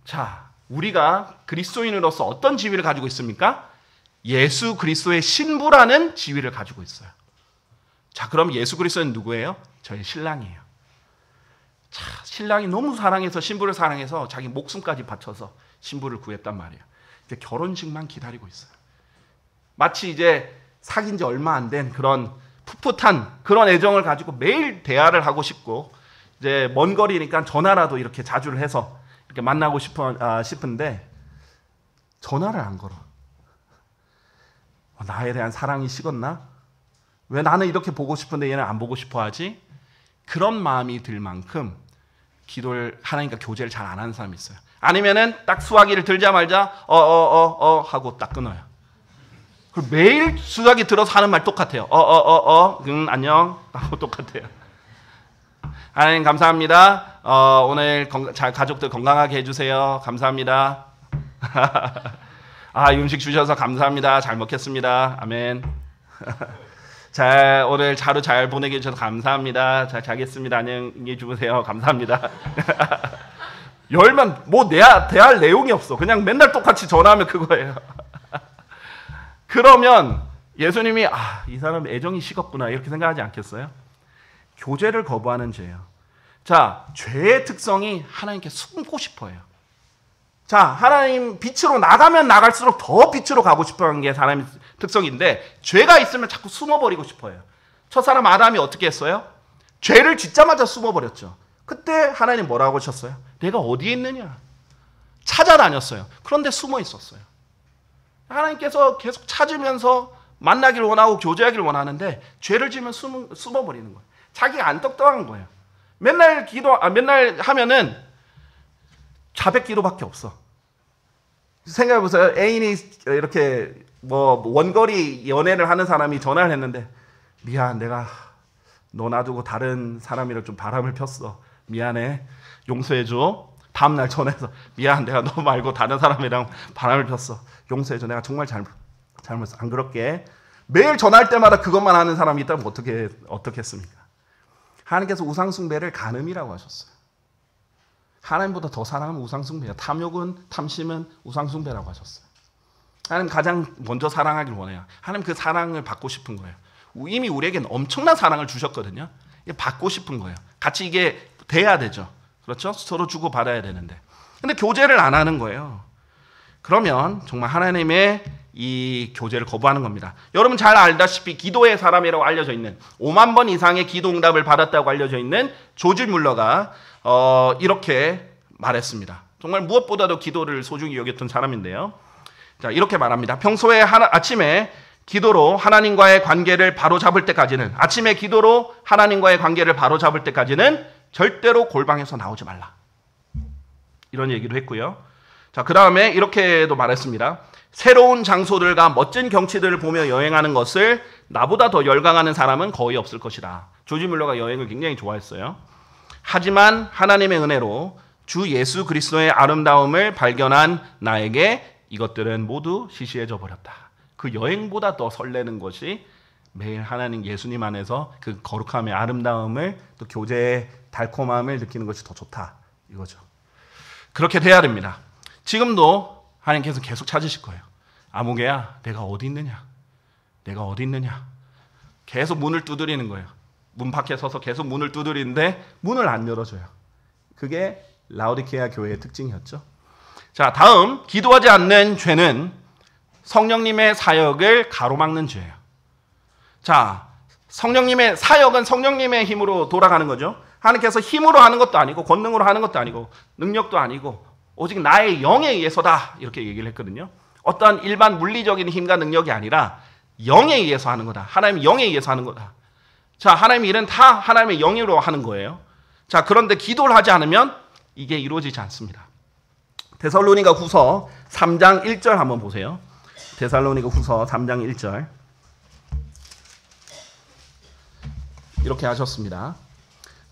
자, 우리가 그리스도인으로서 어떤 지위를 가지고 있습니까? 예수 그리스도의 신부라는 지위를 가지고 있어요. 자, 그럼 예수 그리스도는 누구예요? 저희 신랑이에요. 자, 신랑이 너무 사랑해서 신부를 사랑해서 자기 목숨까지 바쳐서 신부를 구했단 말이에요. 이제 결혼식만 기다리고 있어요. 마치 이제 사귄 지 얼마 안 된 그런 풋풋한 그런 애정을 가지고 매일 대화를 하고 싶고 이제 먼 거리니까 전화라도 이렇게 자주를 해서 이렇게 만나고 싶어, 아, 싶은데 전화를 안 걸어. 어, 나에 대한 사랑이 식었나? 왜 나는 이렇게 보고 싶은데 얘는 안 보고 싶어 하지? 그런 마음이 들 만큼 기도를 하나님과 교제를 잘 안 하는 사람이 있어요. 아니면은 딱 수화기를 들자마자 어 어 어어 어, 어, 하고 딱 끊어요. 그 매일 수화기 들어서 하는 말 똑같아요. 어 어 어어 응 안녕 하고 똑같아요. 하나님 감사합니다. 어, 오늘 건, 잘 가족들 건강하게 해주세요. 감사합니다. 아, 음식 주셔서 감사합니다. 잘 먹겠습니다. 아멘. 자, 오늘 자루 잘 보내게 해주셔서 감사합니다. 잘 자겠습니다. 안녕히 주무세요. 감사합니다. 열만 뭐 대할, 대할 내용이 없어. 그냥 맨날 똑같이 전화하면 그거예요. 그러면 예수님이 아, 이 사람 애정이 식었구나 이렇게 생각하지 않겠어요? 교제를 거부하는 죄예요. 자, 죄의 특성이 하나님께 숨고 싶어요. 자, 하나님 빛으로 나가면 나갈수록 더 빛으로 가고 싶어 하는 게 사람의 특성인데, 죄가 있으면 자꾸 숨어버리고 싶어요. 첫 사람 아담이 어떻게 했어요? 죄를 짓자마자 숨어버렸죠. 그때 하나님 뭐라고 하셨어요? 내가 어디에 있느냐? 찾아다녔어요. 그런데 숨어 있었어요. 하나님께서 계속 찾으면서 만나기를 원하고 교제하기를 원하는데 죄를 지면 숨, 숨어버리는 거예요. 자기가 안 떡떡한 거예요. 맨날 기도, 아, 맨날 하면은 자백 기도밖에 없어. 생각해보세요. 애인이 이렇게 뭐 원거리 연애를 하는 사람이 전화를 했는데 미안, 내가 너 놔두고 다른 사람이랑 좀 바람을 폈어. 미안해. 용서해줘. 다음날 전화해서 미안, 내가 너 말고 다른 사람이랑 바람을 폈어. 용서해줘. 내가 정말 잘못, 잘못했어. 안 그렇게. 매일 전화할 때마다 그것만 하는 사람이 있다면 어떻게, 했습니까? 하나님께서 우상숭배를 간음이라고 하셨어요. 하나님보다 더 사랑하면 우상숭배야. 탐욕은, 탐심은 우상숭배라고 하셨어요. 하나님 가장 먼저 사랑하길 원해요. 하나님 그 사랑을 받고 싶은 거예요. 이미 우리에겐 엄청난 사랑을 주셨거든요. 받고 싶은 거예요. 같이 이게 돼야 되죠. 그렇죠? 서로 주고 받아야 되는데. 근데 교제를 안 하는 거예요. 그러면 정말 하나님의 이 교제를 거부하는 겁니다. 여러분 잘 알다시피 기도의 사람이라고 알려져 있는 5만 번 이상의 기도 응답을 받았다고 알려져 있는 조지 물러가 어, 이렇게 말했습니다. 정말 무엇보다도 기도를 소중히 여겼던 사람인데요. 자, 이렇게 말합니다. 평소에 하나, 아침에 기도로 하나님과의 관계를 바로 잡을 때까지는 아침에 기도로 하나님과의 관계를 바로 잡을 때까지는 절대로 골방에서 나오지 말라. 이런 얘기도 했고요. 자, 그 다음에 이렇게도 말했습니다. 새로운 장소들과 멋진 경치들을 보며 여행하는 것을 나보다 더 열광하는 사람은 거의 없을 것이다. 조지 물러가 여행을 굉장히 좋아했어요. 하지만 하나님의 은혜로 주 예수 그리스도의 아름다움을 발견한 나에게 이것들은 모두 시시해져 버렸다. 그 여행보다 더 설레는 것이 매일 하나님 예수님 안에서 그 거룩함의 아름다움을 또 교제의 달콤함을 느끼는 것이 더 좋다. 이거죠. 그렇게 돼야 됩니다. 지금도 하나님께서 계속 찾으실 거예요. 아무개야, 내가 어디 있느냐? 내가 어디 있느냐? 계속 문을 두드리는 거예요. 문 밖에 서서 계속 문을 두드리는데 문을 안 열어줘요. 그게 라우디케아 교회의 특징이었죠. 자, 다음 기도하지 않는 죄는 성령님의 사역을 가로막는 죄예요. 자, 성령님의 사역은 성령님의 힘으로 돌아가는 거죠. 하나님께서 힘으로 하는 것도 아니고 권능으로 하는 것도 아니고 능력도 아니고 오직 나의 영에 의해서다 이렇게 얘기를 했거든요. 어떠한 일반 물리적인 힘과 능력이 아니라 영에 의해서 하는 거다. 하나님 영에 의해서 하는 거다. 자, 하나님의 일은 다 하나님의 영으로 하는 거예요. 자, 그런데 기도를 하지 않으면 이게 이루어지지 않습니다. 데살로니가 후서 3장 1절 한번 보세요. 데살로니가 후서 3장 1절. 이렇게 하셨습니다.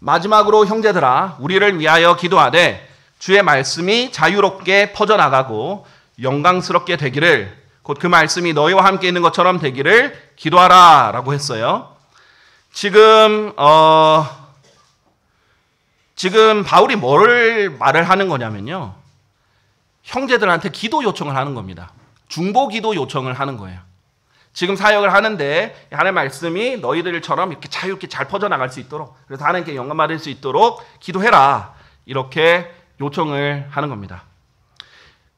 마지막으로 형제들아 우리를 위하여 기도하되 주의 말씀이 자유롭게 퍼져나가고 영광스럽게 되기를 곧 그 말씀이 너희와 함께 있는 것처럼 되기를 기도하라라고 했어요. 지금 어 지금 바울이 뭘 말을 하는 거냐면요. 형제들한테 기도 요청을 하는 겁니다. 중보 기도 요청을 하는 거예요. 지금 사역을 하는데 하나님의 말씀이 너희들처럼 이렇게 자유롭게 잘 퍼져나갈 수 있도록 그래서 하나님께 영감 받을 수 있도록 기도해라. 이렇게 요청을 하는 겁니다.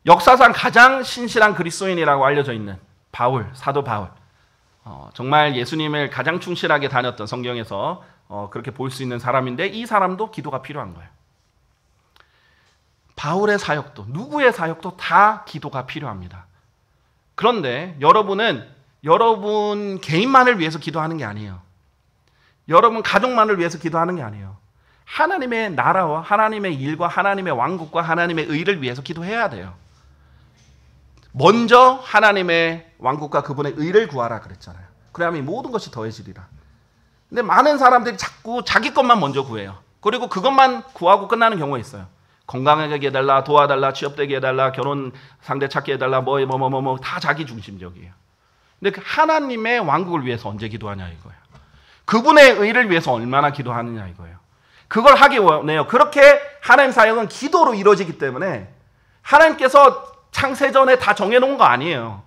역사상 가장 신실한 그리스도인이라고 알려져 있는 바울, 사도 바울. 어, 정말 예수님을 가장 충실하게 다녔던 성경에서 어, 그렇게 볼 수 있는 사람인데 이 사람도 기도가 필요한 거예요. 바울의 사역도 누구의 사역도 다 기도가 필요합니다. 그런데 여러분은 여러분 개인만을 위해서 기도하는 게 아니에요. 여러분 가족만을 위해서 기도하는 게 아니에요. 하나님의 나라와 하나님의 일과 하나님의 왕국과 하나님의 의를 위해서 기도해야 돼요. 먼저 하나님의 왕국과 그분의 의를 구하라 그랬잖아요. 그래야만 모든 것이 더해지리라. 근데 많은 사람들이 자꾸 자기 것만 먼저 구해요. 그리고 그것만 구하고 끝나는 경우가 있어요. 건강하게 해달라, 도와달라, 취업되게 해달라, 결혼 상대 찾게 해달라, 뭐, 뭐, 뭐, 뭐, 뭐, 다 자기 중심적이에요. 근데 그 하나님의 왕국을 위해서 언제 기도하냐 이거예요. 그분의 의를 위해서 얼마나 기도하느냐 이거예요. 그걸 하기 원해요. 그렇게 하나님 사역은 기도로 이루어지기 때문에 하나님께서 창세전에 다 정해놓은 거 아니에요.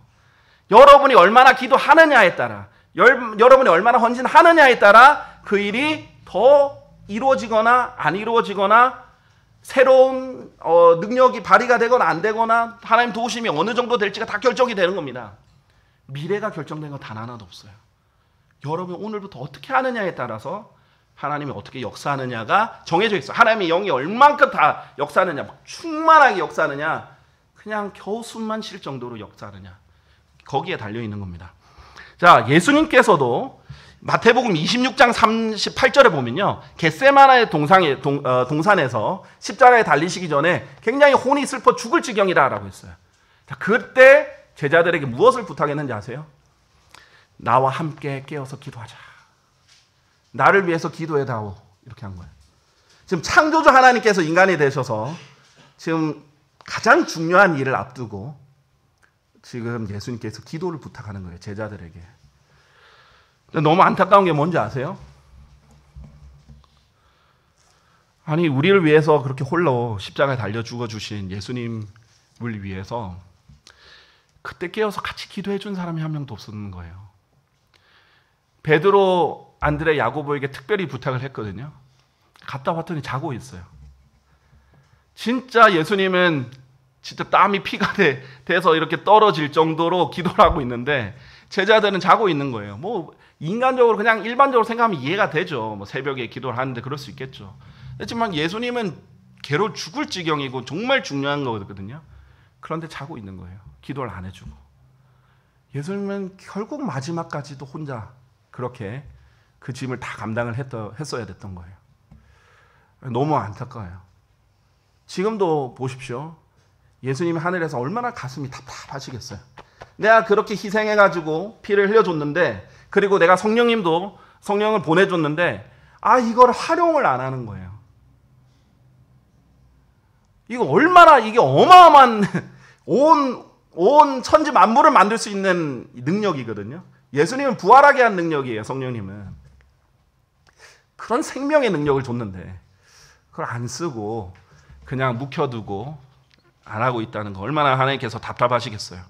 여러분이 얼마나 기도하느냐에 따라, 열, 여러분이 얼마나 헌신하느냐에 따라 그 일이 더 이루어지거나 안 이루어지거나 새로운 어, 능력이 발휘가 되거나 안 되거나 하나님 도우심이 어느 정도 될지가 다 결정이 되는 겁니다. 미래가 결정된 건 단 하나도 없어요. 여러분 오늘부터 어떻게 하느냐에 따라서 하나님이 어떻게 역사하느냐가 정해져 있어. 하나님의 영이 얼만큼 다 역사하느냐, 충만하게 역사하느냐, 그냥 겨우 숨만 쉴 정도로 역사하느냐. 거기에 달려 있는 겁니다. 자, 예수님께서도 마태복음 26장 38절에 보면요. 겟세마나의 동상에, 동, 어, 동산에서 십자가에 달리시기 전에 굉장히 혼이 슬퍼 죽을 지경이다라고 했어요. 자, 그때 제자들에게 무엇을 부탁했는지 아세요? 나와 함께 깨어서 기도하자. 나를 위해서 기도해 다오. 이렇게 한 거예요. 지금 창조주 하나님께서 인간이 되셔서 지금 가장 중요한 일을 앞두고 지금 예수님께서 기도를 부탁하는 거예요. 제자들에게. 너무 안타까운 게 뭔지 아세요? 아니, 우리를 위해서 그렇게 홀로 십자가에 달려 죽어 주신 예수님을 위해서 그때 깨어서 같이 기도해 준 사람이 한 명도 없었는 거예요. 베드로, 안드레, 야고보에게 특별히 부탁을 했거든요. 갔다 왔더니 자고 있어요. 진짜 예수님은 진짜 땀이 피가 돼, 돼서 이렇게 떨어질 정도로 기도를 하고 있는데 제자들은 자고 있는 거예요. 뭐 인간적으로 그냥 일반적으로 생각하면 이해가 되죠. 뭐 새벽에 기도를 하는데 그럴 수 있겠죠. 하지만 예수님은 괴로 죽을 지경이고 정말 중요한 거거든요. 그런데 자고 있는 거예요. 기도를 안 해주고. 예수님은 결국 마지막까지도 혼자 그렇게 그 짐을 다 감당을 했어야 됐던 거예요. 너무 안타까워요. 지금도 보십시오. 예수님이 하늘에서 얼마나 가슴이 답답하시겠어요. 내가 그렇게 희생해가지고 피를 흘려줬는데, 그리고 내가 성령님도 성령을 보내줬는데, 아, 이걸 활용을 안 하는 거예요. 이거 얼마나, 이게 어마어마한, 온, 온 천지 만물을 만들 수 있는 능력이거든요. 예수님은 부활하게 한 능력이에요, 성령님은. 그런 생명의 능력을 줬는데, 그걸 안 쓰고, 그냥 묵혀두고, 안 하고 있다는 거 얼마나 하나님께서 답답하시겠어요.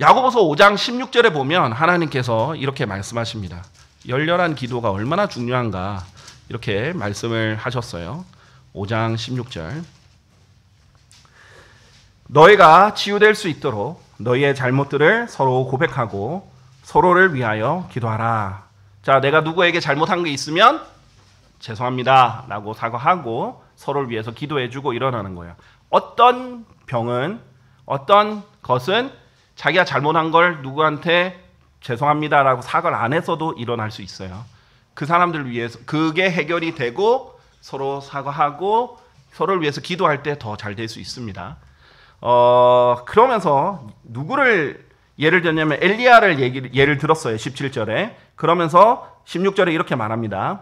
야고보서 5장 16절에 보면 하나님께서 이렇게 말씀하십니다. 열렬한 기도가 얼마나 중요한가 이렇게 말씀을 하셨어요. 5장 16절. 너희가 치유될 수 있도록 너희의 잘못들을 서로 고백하고 서로를 위하여 기도하라. 자, 내가 누구에게 잘못한 게 있으면 죄송합니다. 라고 사과하고 서로를 위해서 기도해주고 일어나는 거예요. 어떤 병은 어떤 것은 자기가 잘못한 걸 누구한테 죄송합니다라고 사과를 안 했어도 일어날 수 있어요. 그 사람들을 위해서 그게 해결이 되고 서로 사과하고 서로를 위해서 기도할 때 더 잘 될 수 있습니다. 어, 그러면서 누구를 예를 들냐면 엘리야를 얘기, 예를 들었어요. 17절에. 그러면서 16절에 이렇게 말합니다.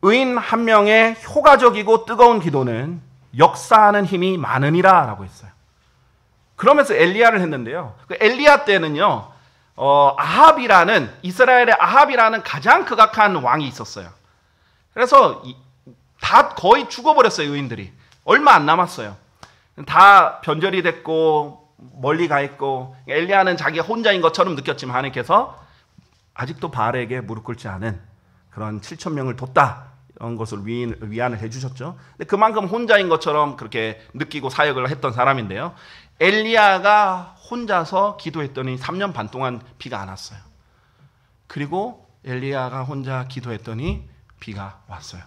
의인 한 명의 효과적이고 뜨거운 기도는 역사하는 힘이 많으니라 라고 했어요. 그러면서 엘리야를 했는데요. 그 엘리야 때는요. 어, 아합이라는 이스라엘의 아합이라는 가장 극악한 왕이 있었어요. 그래서 이, 다 거의 죽어버렸어요 의인들이 얼마 안 남았어요. 다 변절이 됐고 멀리 가 있고 엘리야는 자기 혼자인 것처럼 느꼈지만 하나님께서 아직도 바알에게 무릎 꿇지 않은 그런 7천 명을 뒀다. 이런 것을 위인, 위안을 해주셨죠. 근데 그만큼 혼자인 것처럼 그렇게 느끼고 사역을 했던 사람인데요. 엘리야가 혼자서 기도했더니 3년 반 동안 비가 안 왔어요. 그리고 엘리야가 혼자 기도했더니 비가 왔어요.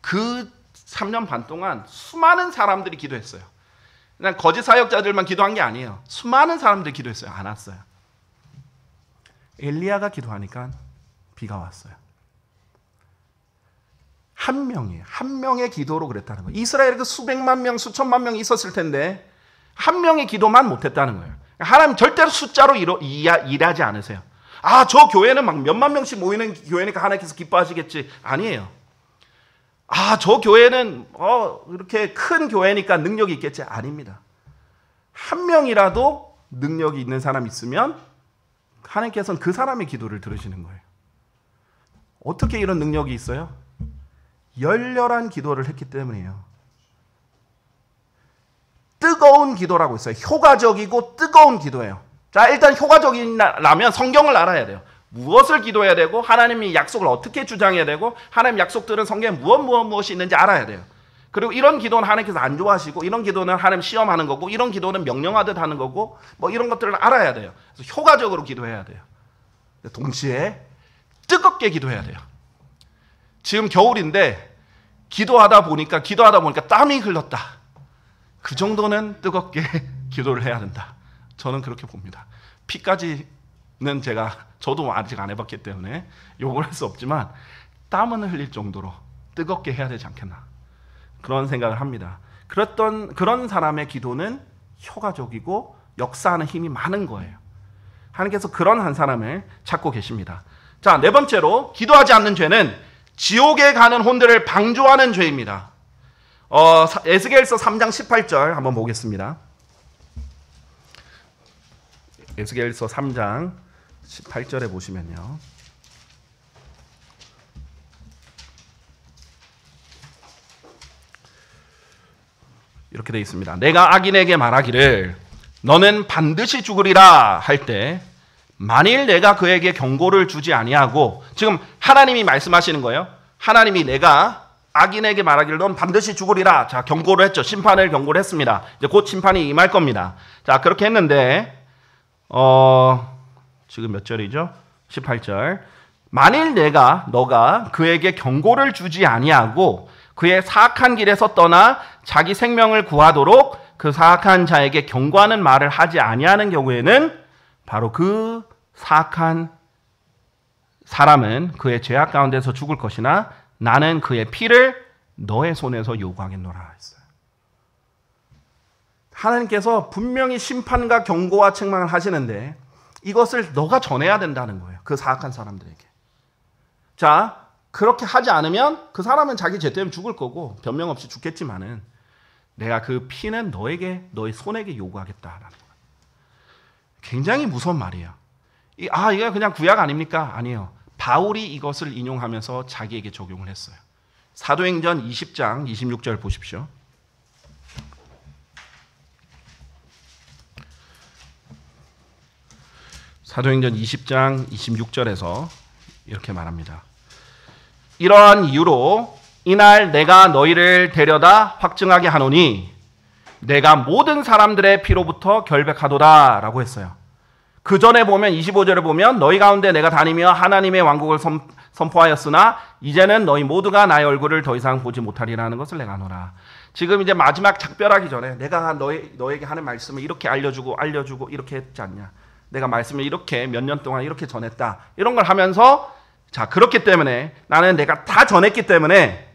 그 3년 반 동안 수많은 사람들이 기도했어요. 그냥 거짓 사역자들만 기도한 게 아니에요. 수많은 사람들이 기도했어요. 안 왔어요. 엘리야가 기도하니까 비가 왔어요. 한 명이에요. 한 명의 기도로 그랬다는 거예요. 이스라엘에 그 수백만 명, 수천만 명 있었을 텐데 한 명의 기도만 못했다는 거예요. 하나님 절대로 숫자로 일어, 일하지 않으세요. 아, 저 교회는 막 몇만 명씩 모이는 교회니까 하나님께서 기뻐하시겠지. 아니에요. 아, 저 교회는 어, 이렇게 큰 교회니까 능력이 있겠지. 아닙니다. 한 명이라도 능력이 있는 사람 있으면 하나님께서는 그 사람의 기도를 들으시는 거예요. 어떻게 이런 능력이 있어요? 열렬한 기도를 했기 때문이에요. 뜨거운 기도라고 있어요. 효과적이고 뜨거운 기도예요. 자, 일단 효과적이라면 성경을 알아야 돼요. 무엇을 기도해야 되고 하나님이 약속을 어떻게 주장해야 되고 하나님 약속들은 성경에 무엇 무엇 무엇이 있는지 알아야 돼요. 그리고 이런 기도는 하나님께서 안 좋아하시고 이런 기도는 하나님 시험하는 거고 이런 기도는 명령하듯 하는 거고 뭐 이런 것들을 알아야 돼요. 그래서 효과적으로 기도해야 돼요. 동시에 뜨겁게 기도해야 돼요. 지금 겨울인데 기도하다 보니까 기도하다 보니까 땀이 흘렀다. 그 정도는 뜨겁게 기도를 해야 된다. 저는 그렇게 봅니다. 피까지는 제가 저도 아직 안 해봤기 때문에 욕을 할 수 없지만 땀은 흘릴 정도로 뜨겁게 해야 되지 않겠나 그런 생각을 합니다. 그랬던 그런 사람의 기도는 효과적이고 역사하는 힘이 많은 거예요. 하나님께서 그런 한 사람을 찾고 계십니다. 자, 네 번째로 기도하지 않는 죄는 지옥에 가는 혼들을 방조하는 죄입니다. 어, 에스겔서 3장 18절 한번 보겠습니다. 에스겔서 3장 18절에 보시면요. 이렇게 되어 있습니다. 내가 악인에게 말하기를 너는 반드시 죽으리라 할 때 만일 내가 그에게 경고를 주지 아니하고 지금 하나님이 말씀하시는 거예요. 하나님이 내가 악인에게 말하기를 넌 반드시 죽으리라. 자, 경고를 했죠. 심판을 경고를 했습니다. 이제 곧 심판이 임할 겁니다. 자, 그렇게 했는데 어 지금 몇 절이죠? 18절. 만일 내가 너가 그에게 경고를 주지 아니하고 그의 사악한 길에서 떠나 자기 생명을 구하도록 그 사악한 자에게 경고하는 말을 하지 아니하는 경우에는 바로 그 사악한 사람은 그의 죄악 가운데서 죽을 것이나 나는 그의 피를 너의 손에서 요구하겠노라 했어요. 하나님께서 분명히 심판과 경고와 책망을 하시는데 이것을 너가 전해야 된다는 거예요. 그 사악한 사람들에게. 자, 그렇게 하지 않으면 그 사람은 자기 죄 때문에 죽을 거고 변명 없이 죽겠지만은 내가 그 피는 너에게 너의 손에게 요구하겠다라는 거예요. 굉장히 무서운 말이에요. 아, 이게 그냥 구약 아닙니까? 아니에요. 바울이 이것을 인용하면서 자기에게 적용을 했어요. 사도행전 20장 26절 보십시오. 사도행전 20장 26절에서 이렇게 말합니다. 이러한 이유로 이날 내가 너희를 데려다 확증하게 하노니 내가 모든 사람들의 피로부터 결백하도다 라고 했어요. 그 전에 보면 25절에 보면 너희 가운데 내가 다니며 하나님의 왕국을 선, 선포하였으나 이제는 너희 모두가 나의 얼굴을 더 이상 보지 못하리라는 것을 내가 노라. 지금 이제 마지막 작별하기 전에 내가 너희, 너에게 하는 말씀을 이렇게 알려주고 알려주고 이렇게 했지 않냐. 내가 말씀을 이렇게 몇 년 동안 이렇게 전했다. 이런 걸 하면서 자, 그렇기 때문에 나는 내가 다 전했기 때문에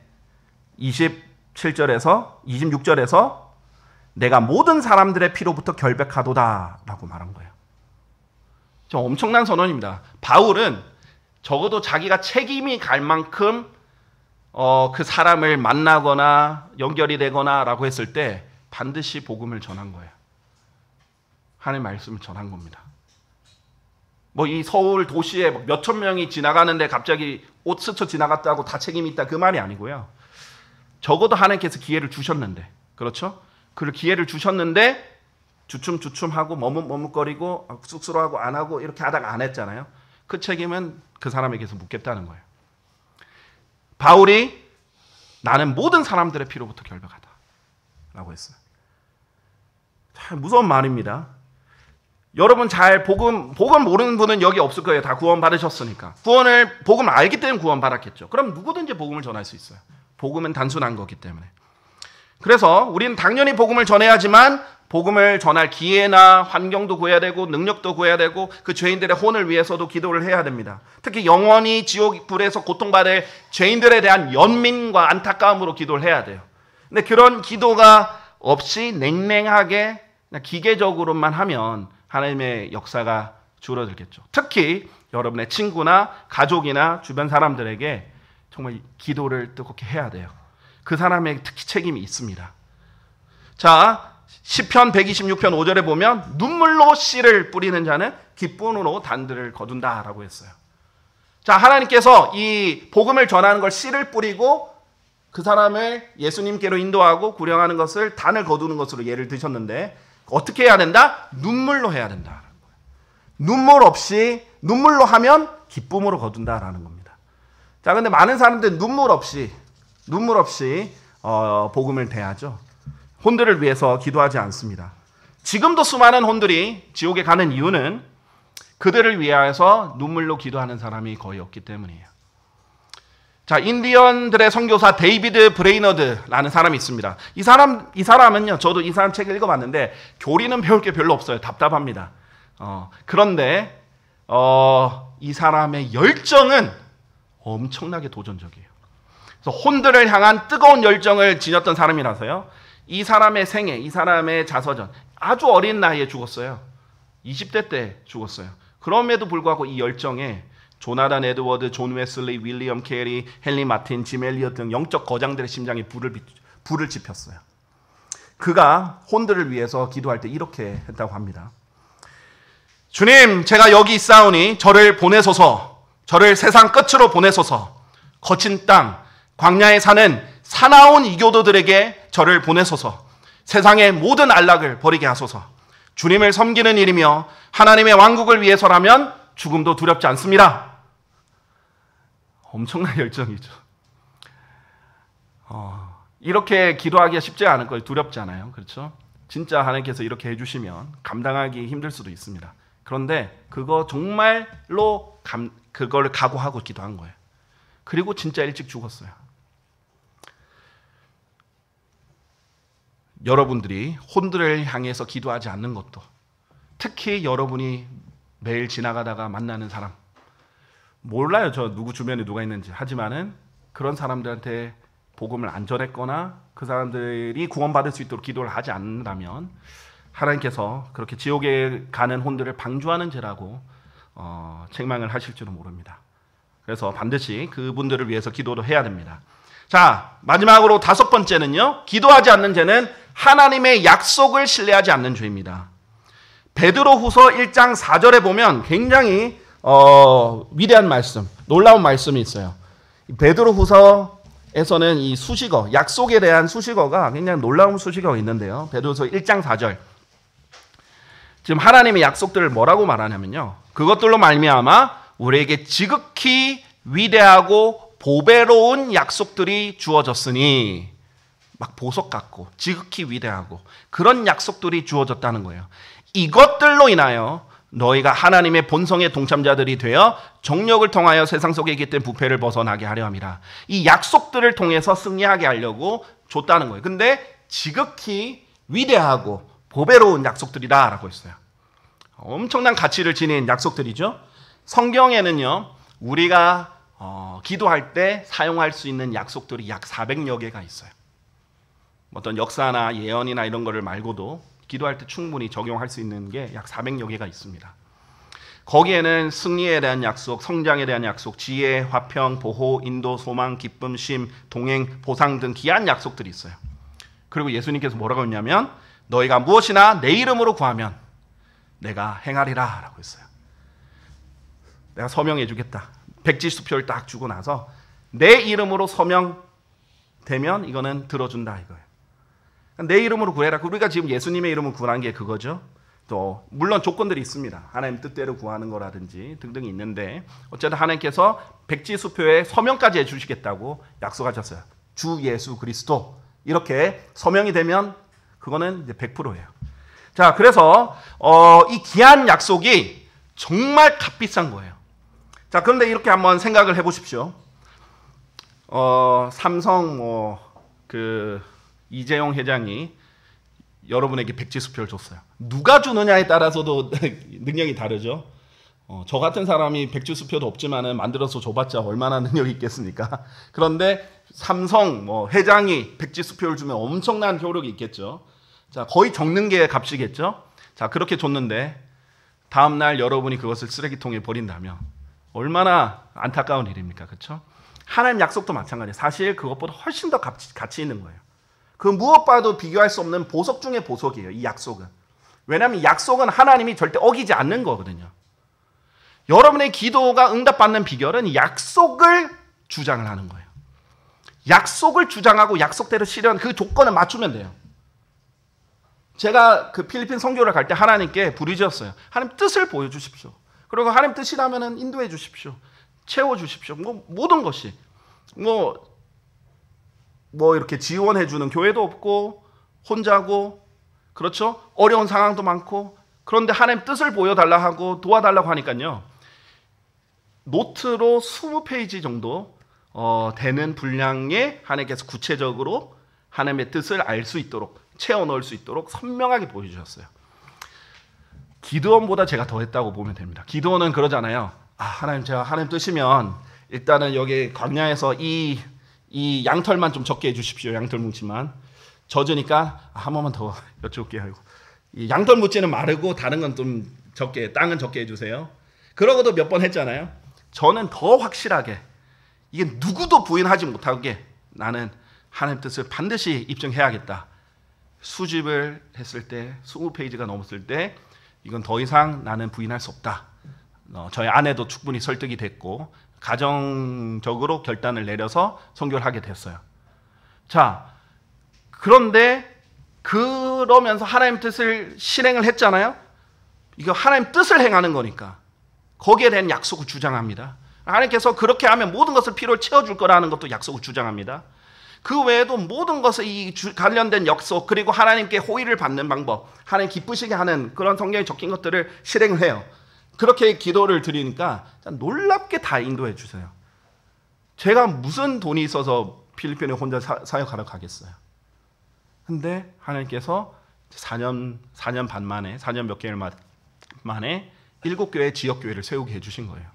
27절에서 26절에서 내가 모든 사람들의 피로부터 결백하도다라고 말한 거예요. 좀 엄청난 선언입니다. 바울은 적어도 자기가 책임이 갈 만큼 어, 그 사람을 만나거나 연결이 되거나라고 했을 때 반드시 복음을 전한 거예요. 하나님 말씀을 전한 겁니다. 뭐 이 서울 도시에 몇천 명이 지나가는데 갑자기 옷 스쳐 지나갔다고 다 책임이 있다 그 말이 아니고요. 적어도 하나님께서 기회를 주셨는데 그렇죠? 그 기회를 주셨는데 주춤주춤하고 머뭇머뭇거리고 쑥스러워하고 안 하고 이렇게 하다가 안 했잖아요. 그 책임은 그 사람에게서 묻겠다는 거예요. 바울이 나는 모든 사람들의 피로부터 결백하다. 라고 했어요. 참 무서운 말입니다. 여러분 잘 복음 복음 모르는 분은 여기 없을 거예요. 다 구원 받으셨으니까. 구원을 복음 알기 때문에 구원 받았겠죠. 그럼 누구든지 복음을 전할 수 있어요. 복음은 단순한 거기 때문에. 그래서 우리는 당연히 복음을 전해야지만 복음을 전할 기회나 환경도 구해야 되고 능력도 구해야 되고 그 죄인들의 혼을 위해서도 기도를 해야 됩니다. 특히 영원히 지옥 불에서 고통받을 죄인들에 대한 연민과 안타까움으로 기도를 해야 돼요. 근데 그런 기도가 없이 냉랭하게 기계적으로만 하면 하나님의 역사가 줄어들겠죠. 특히 여러분의 친구나 가족이나 주변 사람들에게 정말 기도를 뜨겁게 해야 돼요. 그 사람의 특히 책임이 있습니다. 자, 시편 126편 5절에 보면 눈물로 씨를 뿌리는 자는 기쁨으로 단들을 거둔다라고 했어요. 자, 하나님께서 이 복음을 전하는 걸 씨를 뿌리고 그 사람을 예수님께로 인도하고 구령하는 것을 단을 거두는 것으로 예를 드셨는데 어떻게 해야 된다? 눈물로 해야 된다. 눈물 없이 눈물로 하면 기쁨으로 거둔다라는 겁니다. 자, 근데 많은 사람들 눈물 없이 눈물 없이 어, 복음을 대하죠. 혼들을 위해서 기도하지 않습니다. 지금도 수많은 혼들이 지옥에 가는 이유는 그들을 위하여서 눈물로 기도하는 사람이 거의 없기 때문이에요. 자, 인디언들의 선교사 데이비드 브레이너드라는 사람이 있습니다. 이 사람 이 사람은요. 저도 이 사람 책을 읽어 봤는데 교리는 배울 게 별로 없어요. 답답합니다. 어, 그런데 어, 이 사람의 열정은 엄청나게 도전적이에요. 그래서 혼들을 향한 뜨거운 열정을 지녔던 사람이라서요. 이 사람의 생애, 이 사람의 자서전 아주 어린 나이에 죽었어요. 20대 때 죽었어요. 그럼에도 불구하고 이 열정에 조나단 에드워드, 존 웨슬리, 윌리엄 캐리, 헨리 마틴, 짐 엘리엇 등 영적 거장들의 심장에 불을, 불을 지폈어요. 그가 혼들을 위해서 기도할 때 이렇게 했다고 합니다. 주님, 제가 여기 있사오니 저를 보내소서, 저를 세상 끝으로 보내소서, 거친 땅, 광야에 사는 사나운 이교도들에게 저를 보내소서, 세상의 모든 안락을 버리게 하소서, 주님을 섬기는 일이며 하나님의 왕국을 위해서라면 죽음도 두렵지 않습니다. 엄청난 열정이죠. 어, 이렇게 기도하기가 쉽지 않을 거예요. 두렵지 않아요. 그렇죠? 진짜 하나님께서 이렇게 해주시면 감당하기 힘들 수도 있습니다. 그런데 그거 정말로 감, 그걸 각오하고 기도한 거예요. 그리고 진짜 일찍 죽었어요. 여러분들이 혼들을 향해서 기도하지 않는 것도 특히 여러분이 매일 지나가다가 만나는 사람 몰라요. 저 누구 주변에 누가 있는지. 하지만은 그런 사람들한테 복음을 안 전했거나 그 사람들이 구원받을 수 있도록 기도를 하지 않는다면 하나님께서 그렇게 지옥에 가는 혼들을 방주하는 죄라고 어, 책망을 하실 줄은 모릅니다. 그래서 반드시 그분들을 위해서 기도를 해야 됩니다. 자, 마지막으로 다섯 번째는요. 기도하지 않는 죄는 하나님의 약속을 신뢰하지 않는 죄입니다. 베드로후서 1장 4절에 보면 굉장히 어, 위대한 말씀, 놀라운 말씀이 있어요. 베드로후서에서는 이 수식어, 약속에 대한 수식어가 굉장히 놀라운 수식어가 있는데요. 베드로서 1장 4절. 지금 하나님의 약속들을 뭐라고 말하냐면요. 그것들로 말미암아 우리에게 지극히 위대하고 보배로운 약속들이 주어졌으니 막 보석 같고 지극히 위대하고 그런 약속들이 주어졌다는 거예요. 이것들로 인하여 너희가 하나님의 본성의 동참자들이 되어 정력을 통하여 세상 속에 있기 때문에 부패를 벗어나게 하려 함이라. 이 약속들을 통해서 승리하게 하려고 줬다는 거예요. 근데 지극히 위대하고 보배로운 약속들이다라고 했어요. 엄청난 가치를 지닌 약속들이죠. 성경에는요, 우리가 어, 기도할 때 사용할 수 있는 약속들이 약 400여 개가 있어요. 어떤 역사나 예언이나 이런 거를 말고도 기도할 때 충분히 적용할 수 있는 게 약 400여 개가 있습니다. 거기에는 승리에 대한 약속, 성장에 대한 약속, 지혜, 화평, 보호, 인도, 소망, 기쁨, 심, 동행, 보상 등 귀한 약속들이 있어요. 그리고 예수님께서 뭐라고 했냐면 너희가 무엇이나 내 이름으로 구하면 내가 행하리라 라고 했어요. 내가 서명해 주겠다. 백지 수표를 딱 주고 나서 내 이름으로 서명되면 이거는 들어준다 이거예요. 내 이름으로 구해라. 우리가 지금 예수님의 이름을 구한 게 그거죠. 또 물론 조건들이 있습니다. 하나님 뜻대로 구하는 거라든지 등등이 있는데 어쨌든 하나님께서 백지 수표에 서명까지 해주시겠다고 약속하셨어요. 주 예수 그리스도 이렇게 서명이 되면 그거는 이제 100%예요. 자, 그래서 어, 이 귀한 약속이 정말 값비싼 거예요. 자, 그런데 이렇게 한번 생각을 해보십시오. 어, 삼성 뭐그 이재용 회장이 여러분에게 백지수표를 줬어요. 누가 주느냐에 따라서도 능력이 다르죠. 어, 저 같은 사람이 백지수표도 없지만은 만들어서 줘봤자 얼마나 능력이 있겠습니까? 그런데 삼성 뭐 회장이 백지수표를 주면 엄청난 효력이 있겠죠. 자 거의 적는 게 값이겠죠. 자 그렇게 줬는데 다음 날 여러분이 그것을 쓰레기통에 버린다면 얼마나 안타까운 일입니까, 그렇죠? 하나님 약속도 마찬가지예요. 사실 그것보다 훨씬 더 가치, 가치 있는 거예요. 그 무엇과도 비교할 수 없는 보석 중의 보석이에요. 이 약속은. 왜냐하면 약속은 하나님이 절대 어기지 않는 거거든요. 여러분의 기도가 응답받는 비결은 약속을 주장을 하는 거예요. 약속을 주장하고 약속대로 실현 그 조건을 맞추면 돼요. 제가 그 필리핀 선교를 갈 때 하나님께 부르짖었어요. 하나님 뜻을 보여 주십시오. 그리고 하나님 뜻이라면은 인도해 주십시오. 채워 주십시오. 뭐 모든 것이 뭐 뭐뭐 이렇게 지원해 주는 교회도 없고 혼자고 그렇죠? 어려운 상황도 많고 그런데 하나님 뜻을 보여달라 하고 도와달라고 하니까요. 노트로 20페이지 정도 어, 되는 분량의 하나님께서 구체적으로 하나님의 뜻을 알 수 있도록 채워 넣을 수 있도록 선명하게 보여주셨어요. 기도원보다 제가 더 했다고 보면 됩니다. 기도원은 그러잖아요. 아, 하나님 제가 하나님 뜻이면 일단은 여기 광야에서 이, 이 양털만 좀 적게 해주십시오. 양털 뭉치만. 젖으니까 아, 한 번만 더 여쭤볼게요. 이 양털 뭉치는 마르고 다른 건 좀 적게, 땅은 적게 해주세요. 그러고도 몇 번 했잖아요. 저는 더 확실하게 이게 누구도 부인하지 못하게 나는 하나님 뜻을 반드시 입증해야겠다. 수집을 했을 때 20페이지가 넘었을 때 이건 더 이상 나는 부인할 수 없다. 어, 저희 아내도 충분히 설득이 됐고 가정적으로 결단을 내려서 선교를 하게 됐어요. 자, 그런데 그러면서 하나님 뜻을 실행을 했잖아요. 이거 하나님 뜻을 행하는 거니까 거기에 대한 약속을 주장합니다. 하나님께서 그렇게 하면 모든 것을 필요를 채워줄 거라는 것도 약속을 주장합니다. 그 외에도 모든 이 관련된 약속 그리고 하나님께 호의를 받는 방법, 하나님 기쁘시게 하는 그런 성경에 적힌 것들을 실행을 해요. 그렇게 기도를 드리니까 놀랍게 다 인도해 주세요. 제가 무슨 돈이 있어서 필리핀에 혼자 사, 역하러 가겠어요. 근데 하나님께서 4년 4년 반 만에 4년 몇 개월 만에 일곱 교회 지역 교회를 세우게 해 주신 거예요.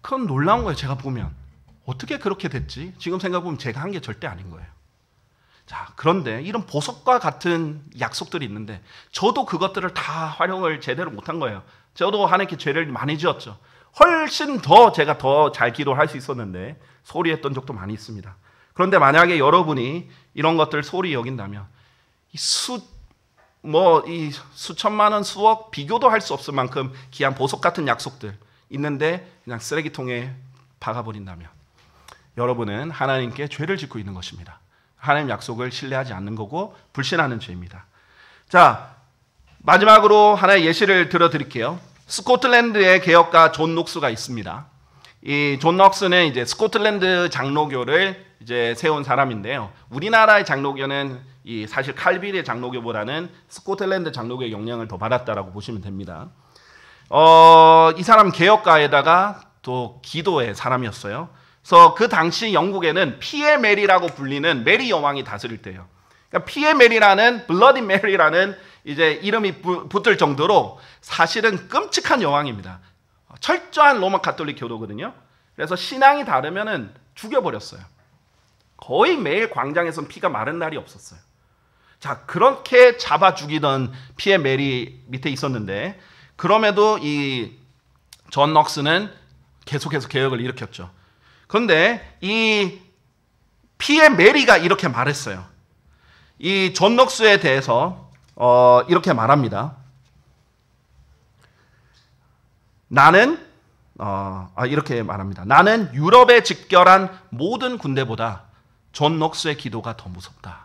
그건 놀라운 거예요. 제가 보면 어떻게 그렇게 됐지? 지금 생각 보면 제가 한 게 절대 아닌 거예요. 자, 그런데 이런 보석과 같은 약속들이 있는데 저도 그것들을 다 활용을 제대로 못한 거예요. 저도 하나님께 죄를 많이 지었죠. 훨씬 더 제가 더 잘 기도를 할수 있었는데 소리했던 적도 많이 있습니다. 그런데 만약에 여러분이 이런 것들 소홀히 여긴다면 수 뭐 이 수천만 원, 수억 비교도 할 수 없을 만큼 귀한 보석 같은 약속들 있는데 그냥 쓰레기통에 박아버린다면 여러분은 하나님께 죄를 짓고 있는 것입니다. 하나님 약속을 신뢰하지 않는 거고 불신하는 죄입니다. 자, 마지막으로 하나의 예시를 들어 드릴게요. 스코틀랜드의 개혁가 존 녹스가 있습니다. 이 존 녹스는 이제 스코틀랜드 장로교를 이제 세운 사람인데요. 우리나라의 장로교는 이 사실 칼빈의 장로교보다는 스코틀랜드 장로교의 영향을 더 받았다라고 보시면 됩니다. 어, 이 사람 개혁가에다가 또 기도의 사람이었어요. 그래서 그 당시 영국에는 피의 메리라고 불리는 메리 여왕이 다스릴 때요. 그러니까 피의 메리라는 Bloody Mary라는 이제 이름이 붙을 정도로 사실은 끔찍한 여왕입니다. 철저한 로마 카톨릭 교도거든요. 그래서 신앙이 다르면은 죽여버렸어요. 거의 매일 광장에선 피가 마른 날이 없었어요. 자, 그렇게 잡아 죽이던 피의 메리 밑에 있었는데 그럼에도 이 존 녹스는 계속해서 개혁을 일으켰죠. 그런데 이 피의 메리가 이렇게 말했어요. 이 존 녹스에 대해서 어, 이렇게 말합니다. 나는 어, 아, 이렇게 말합니다. 나는 유럽에 집결한 모든 군대보다 존 녹스의 기도가 더 무섭다.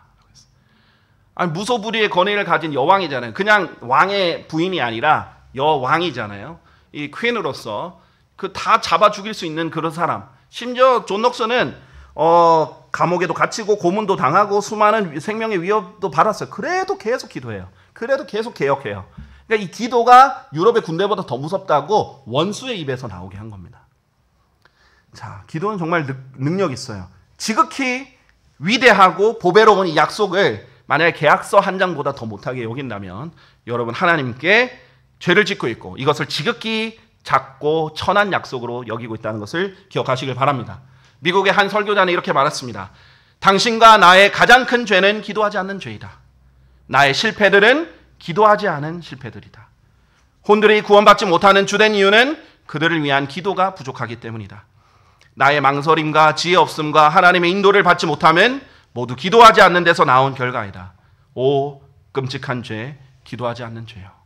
아니, 무소불위의 권위를 가진 여왕이잖아요. 그냥 왕의 부인이 아니라 여왕이잖아요. 이 퀸으로서 그 다 잡아 죽일 수 있는 그런 사람. 심지어 존 녹스는 어, 감옥에도 갇히고 고문도 당하고 수많은 생명의 위협도 받았어요. 그래도 계속 기도해요. 그래도 계속 개혁해요. 그러니까 이 기도가 유럽의 군대보다 더 무섭다고 원수의 입에서 나오게 한 겁니다. 자, 기도는 정말 능력 있어요. 지극히 위대하고 보배로운 이 약속을 만약에 계약서 한 장보다 더 못하게 여긴다면 여러분 하나님께 죄를 짓고 있고 이것을 지극히 작고 천한 약속으로 여기고 있다는 것을 기억하시길 바랍니다. 미국의 한 설교자는 이렇게 말했습니다. 당신과 나의 가장 큰 죄는 기도하지 않는 죄이다. 나의 실패들은 기도하지 않은 실패들이다. 혼들이 구원받지 못하는 주된 이유는 그들을 위한 기도가 부족하기 때문이다. 나의 망설임과 지혜 없음과 하나님의 인도를 받지 못함은 모두 기도하지 않는 데서 나온 결과이다. 오 끔찍한 죄, 기도하지 않는 죄요.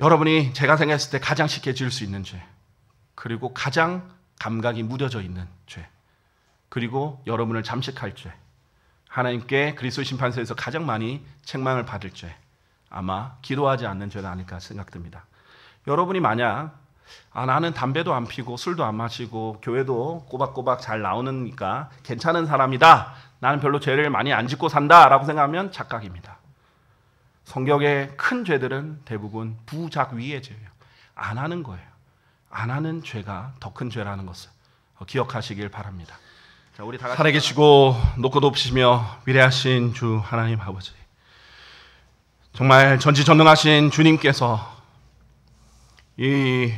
여러분이 제가 생각했을 때 가장 쉽게 지을 수 있는 죄, 그리고 가장 감각이 무뎌져 있는 죄, 그리고 여러분을 잠식할 죄, 하나님께 그리스도 심판서에서 가장 많이 책망을 받을 죄, 아마 기도하지 않는 죄가 아닐까 생각됩니다. 여러분이 만약 아 나는 담배도 안 피고 술도 안 마시고 교회도 꼬박꼬박 잘 나오니까 괜찮은 사람이다. 나는 별로 죄를 많이 안 짓고 산다라고 생각하면 착각입니다. 성경의 큰 죄들은 대부분 부작위의 죄예요. 안 하는 거예요. 안 하는 죄가 더 큰 죄라는 것을 기억하시길 바랍니다. 자, 우리 다 같이 살아계시고 높고 높으시며 위대하신 주 하나님 아버지. 정말 전지전능하신 주님께서 이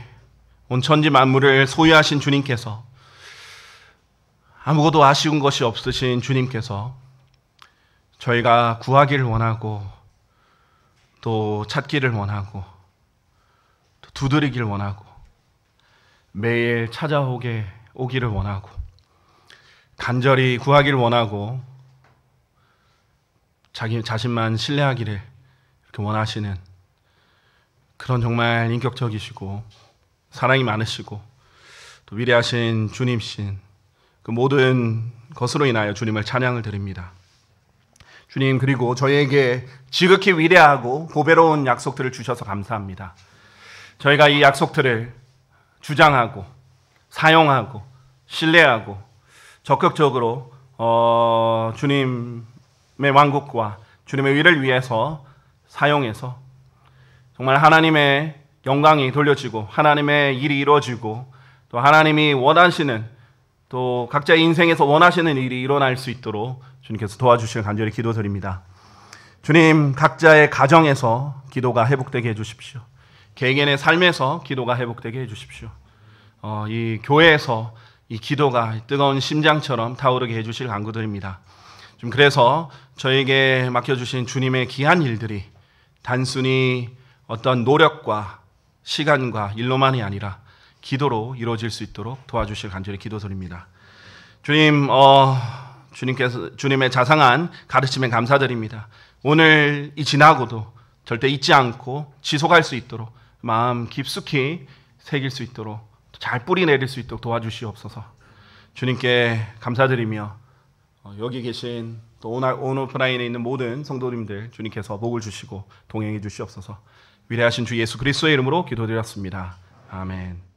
온 천지 만물을 소유하신 주님께서 아무것도 아쉬운 것이 없으신 주님께서 저희가 구하기를 원하고 또 찾기를 원하고 또 두드리기를 원하고 매일 찾아오게 오기를 원하고 간절히 구하기를 원하고 자기 자신만 신뢰하기를 이렇게 원하시는 그런 정말 인격적이시고 사랑이 많으시고 또 위대하신 주님신 그 모든 것으로 인하여 주님을 찬양을 드립니다. 주님 그리고 저희에게 지극히 위대하고 보배로운 약속들을 주셔서 감사합니다. 저희가 이 약속들을 주장하고 사용하고 신뢰하고 적극적으로 어, 주님의 왕국과 주님의 의를 위해서 사용해서 정말 하나님의 영광이 돌려지고 하나님의 일이 이루어지고 또 하나님이 원하시는 또 각자의 인생에서 원하시는 일이 일어날 수 있도록 주님께서 도와주실 간절히 기도드립니다. 주님 각자의 가정에서 기도가 회복되게 해주십시오. 개개인의 삶에서 기도가 회복되게 해주십시오. 어, 이 교회에서 이 기도가 뜨거운 심장처럼 타오르게 해주실 간구드립니다. 좀 그래서 저에게 맡겨주신 주님의 귀한 일들이 단순히 어떤 노력과 시간과 일로만이 아니라 기도로 이루어질 수 있도록 도와주실 간절히 기도드립니다. 주님, 어, 주님께서 주님의 자상한 가르침에 감사드립니다. 오늘 이 지나고도 절대 잊지 않고 지속할 수 있도록 마음 깊숙이 새길 수 있도록 잘 뿌리 내릴 수 있도록 도와주시옵소서. 주님께 감사드리며 어, 여기 계신 또 온오프라인에 있는 모든 성도님들 주님께서 복을 주시고 동행해 주시옵소서. 위대하신 주 예수 그리스도의 이름으로 기도드렸습니다. 아멘.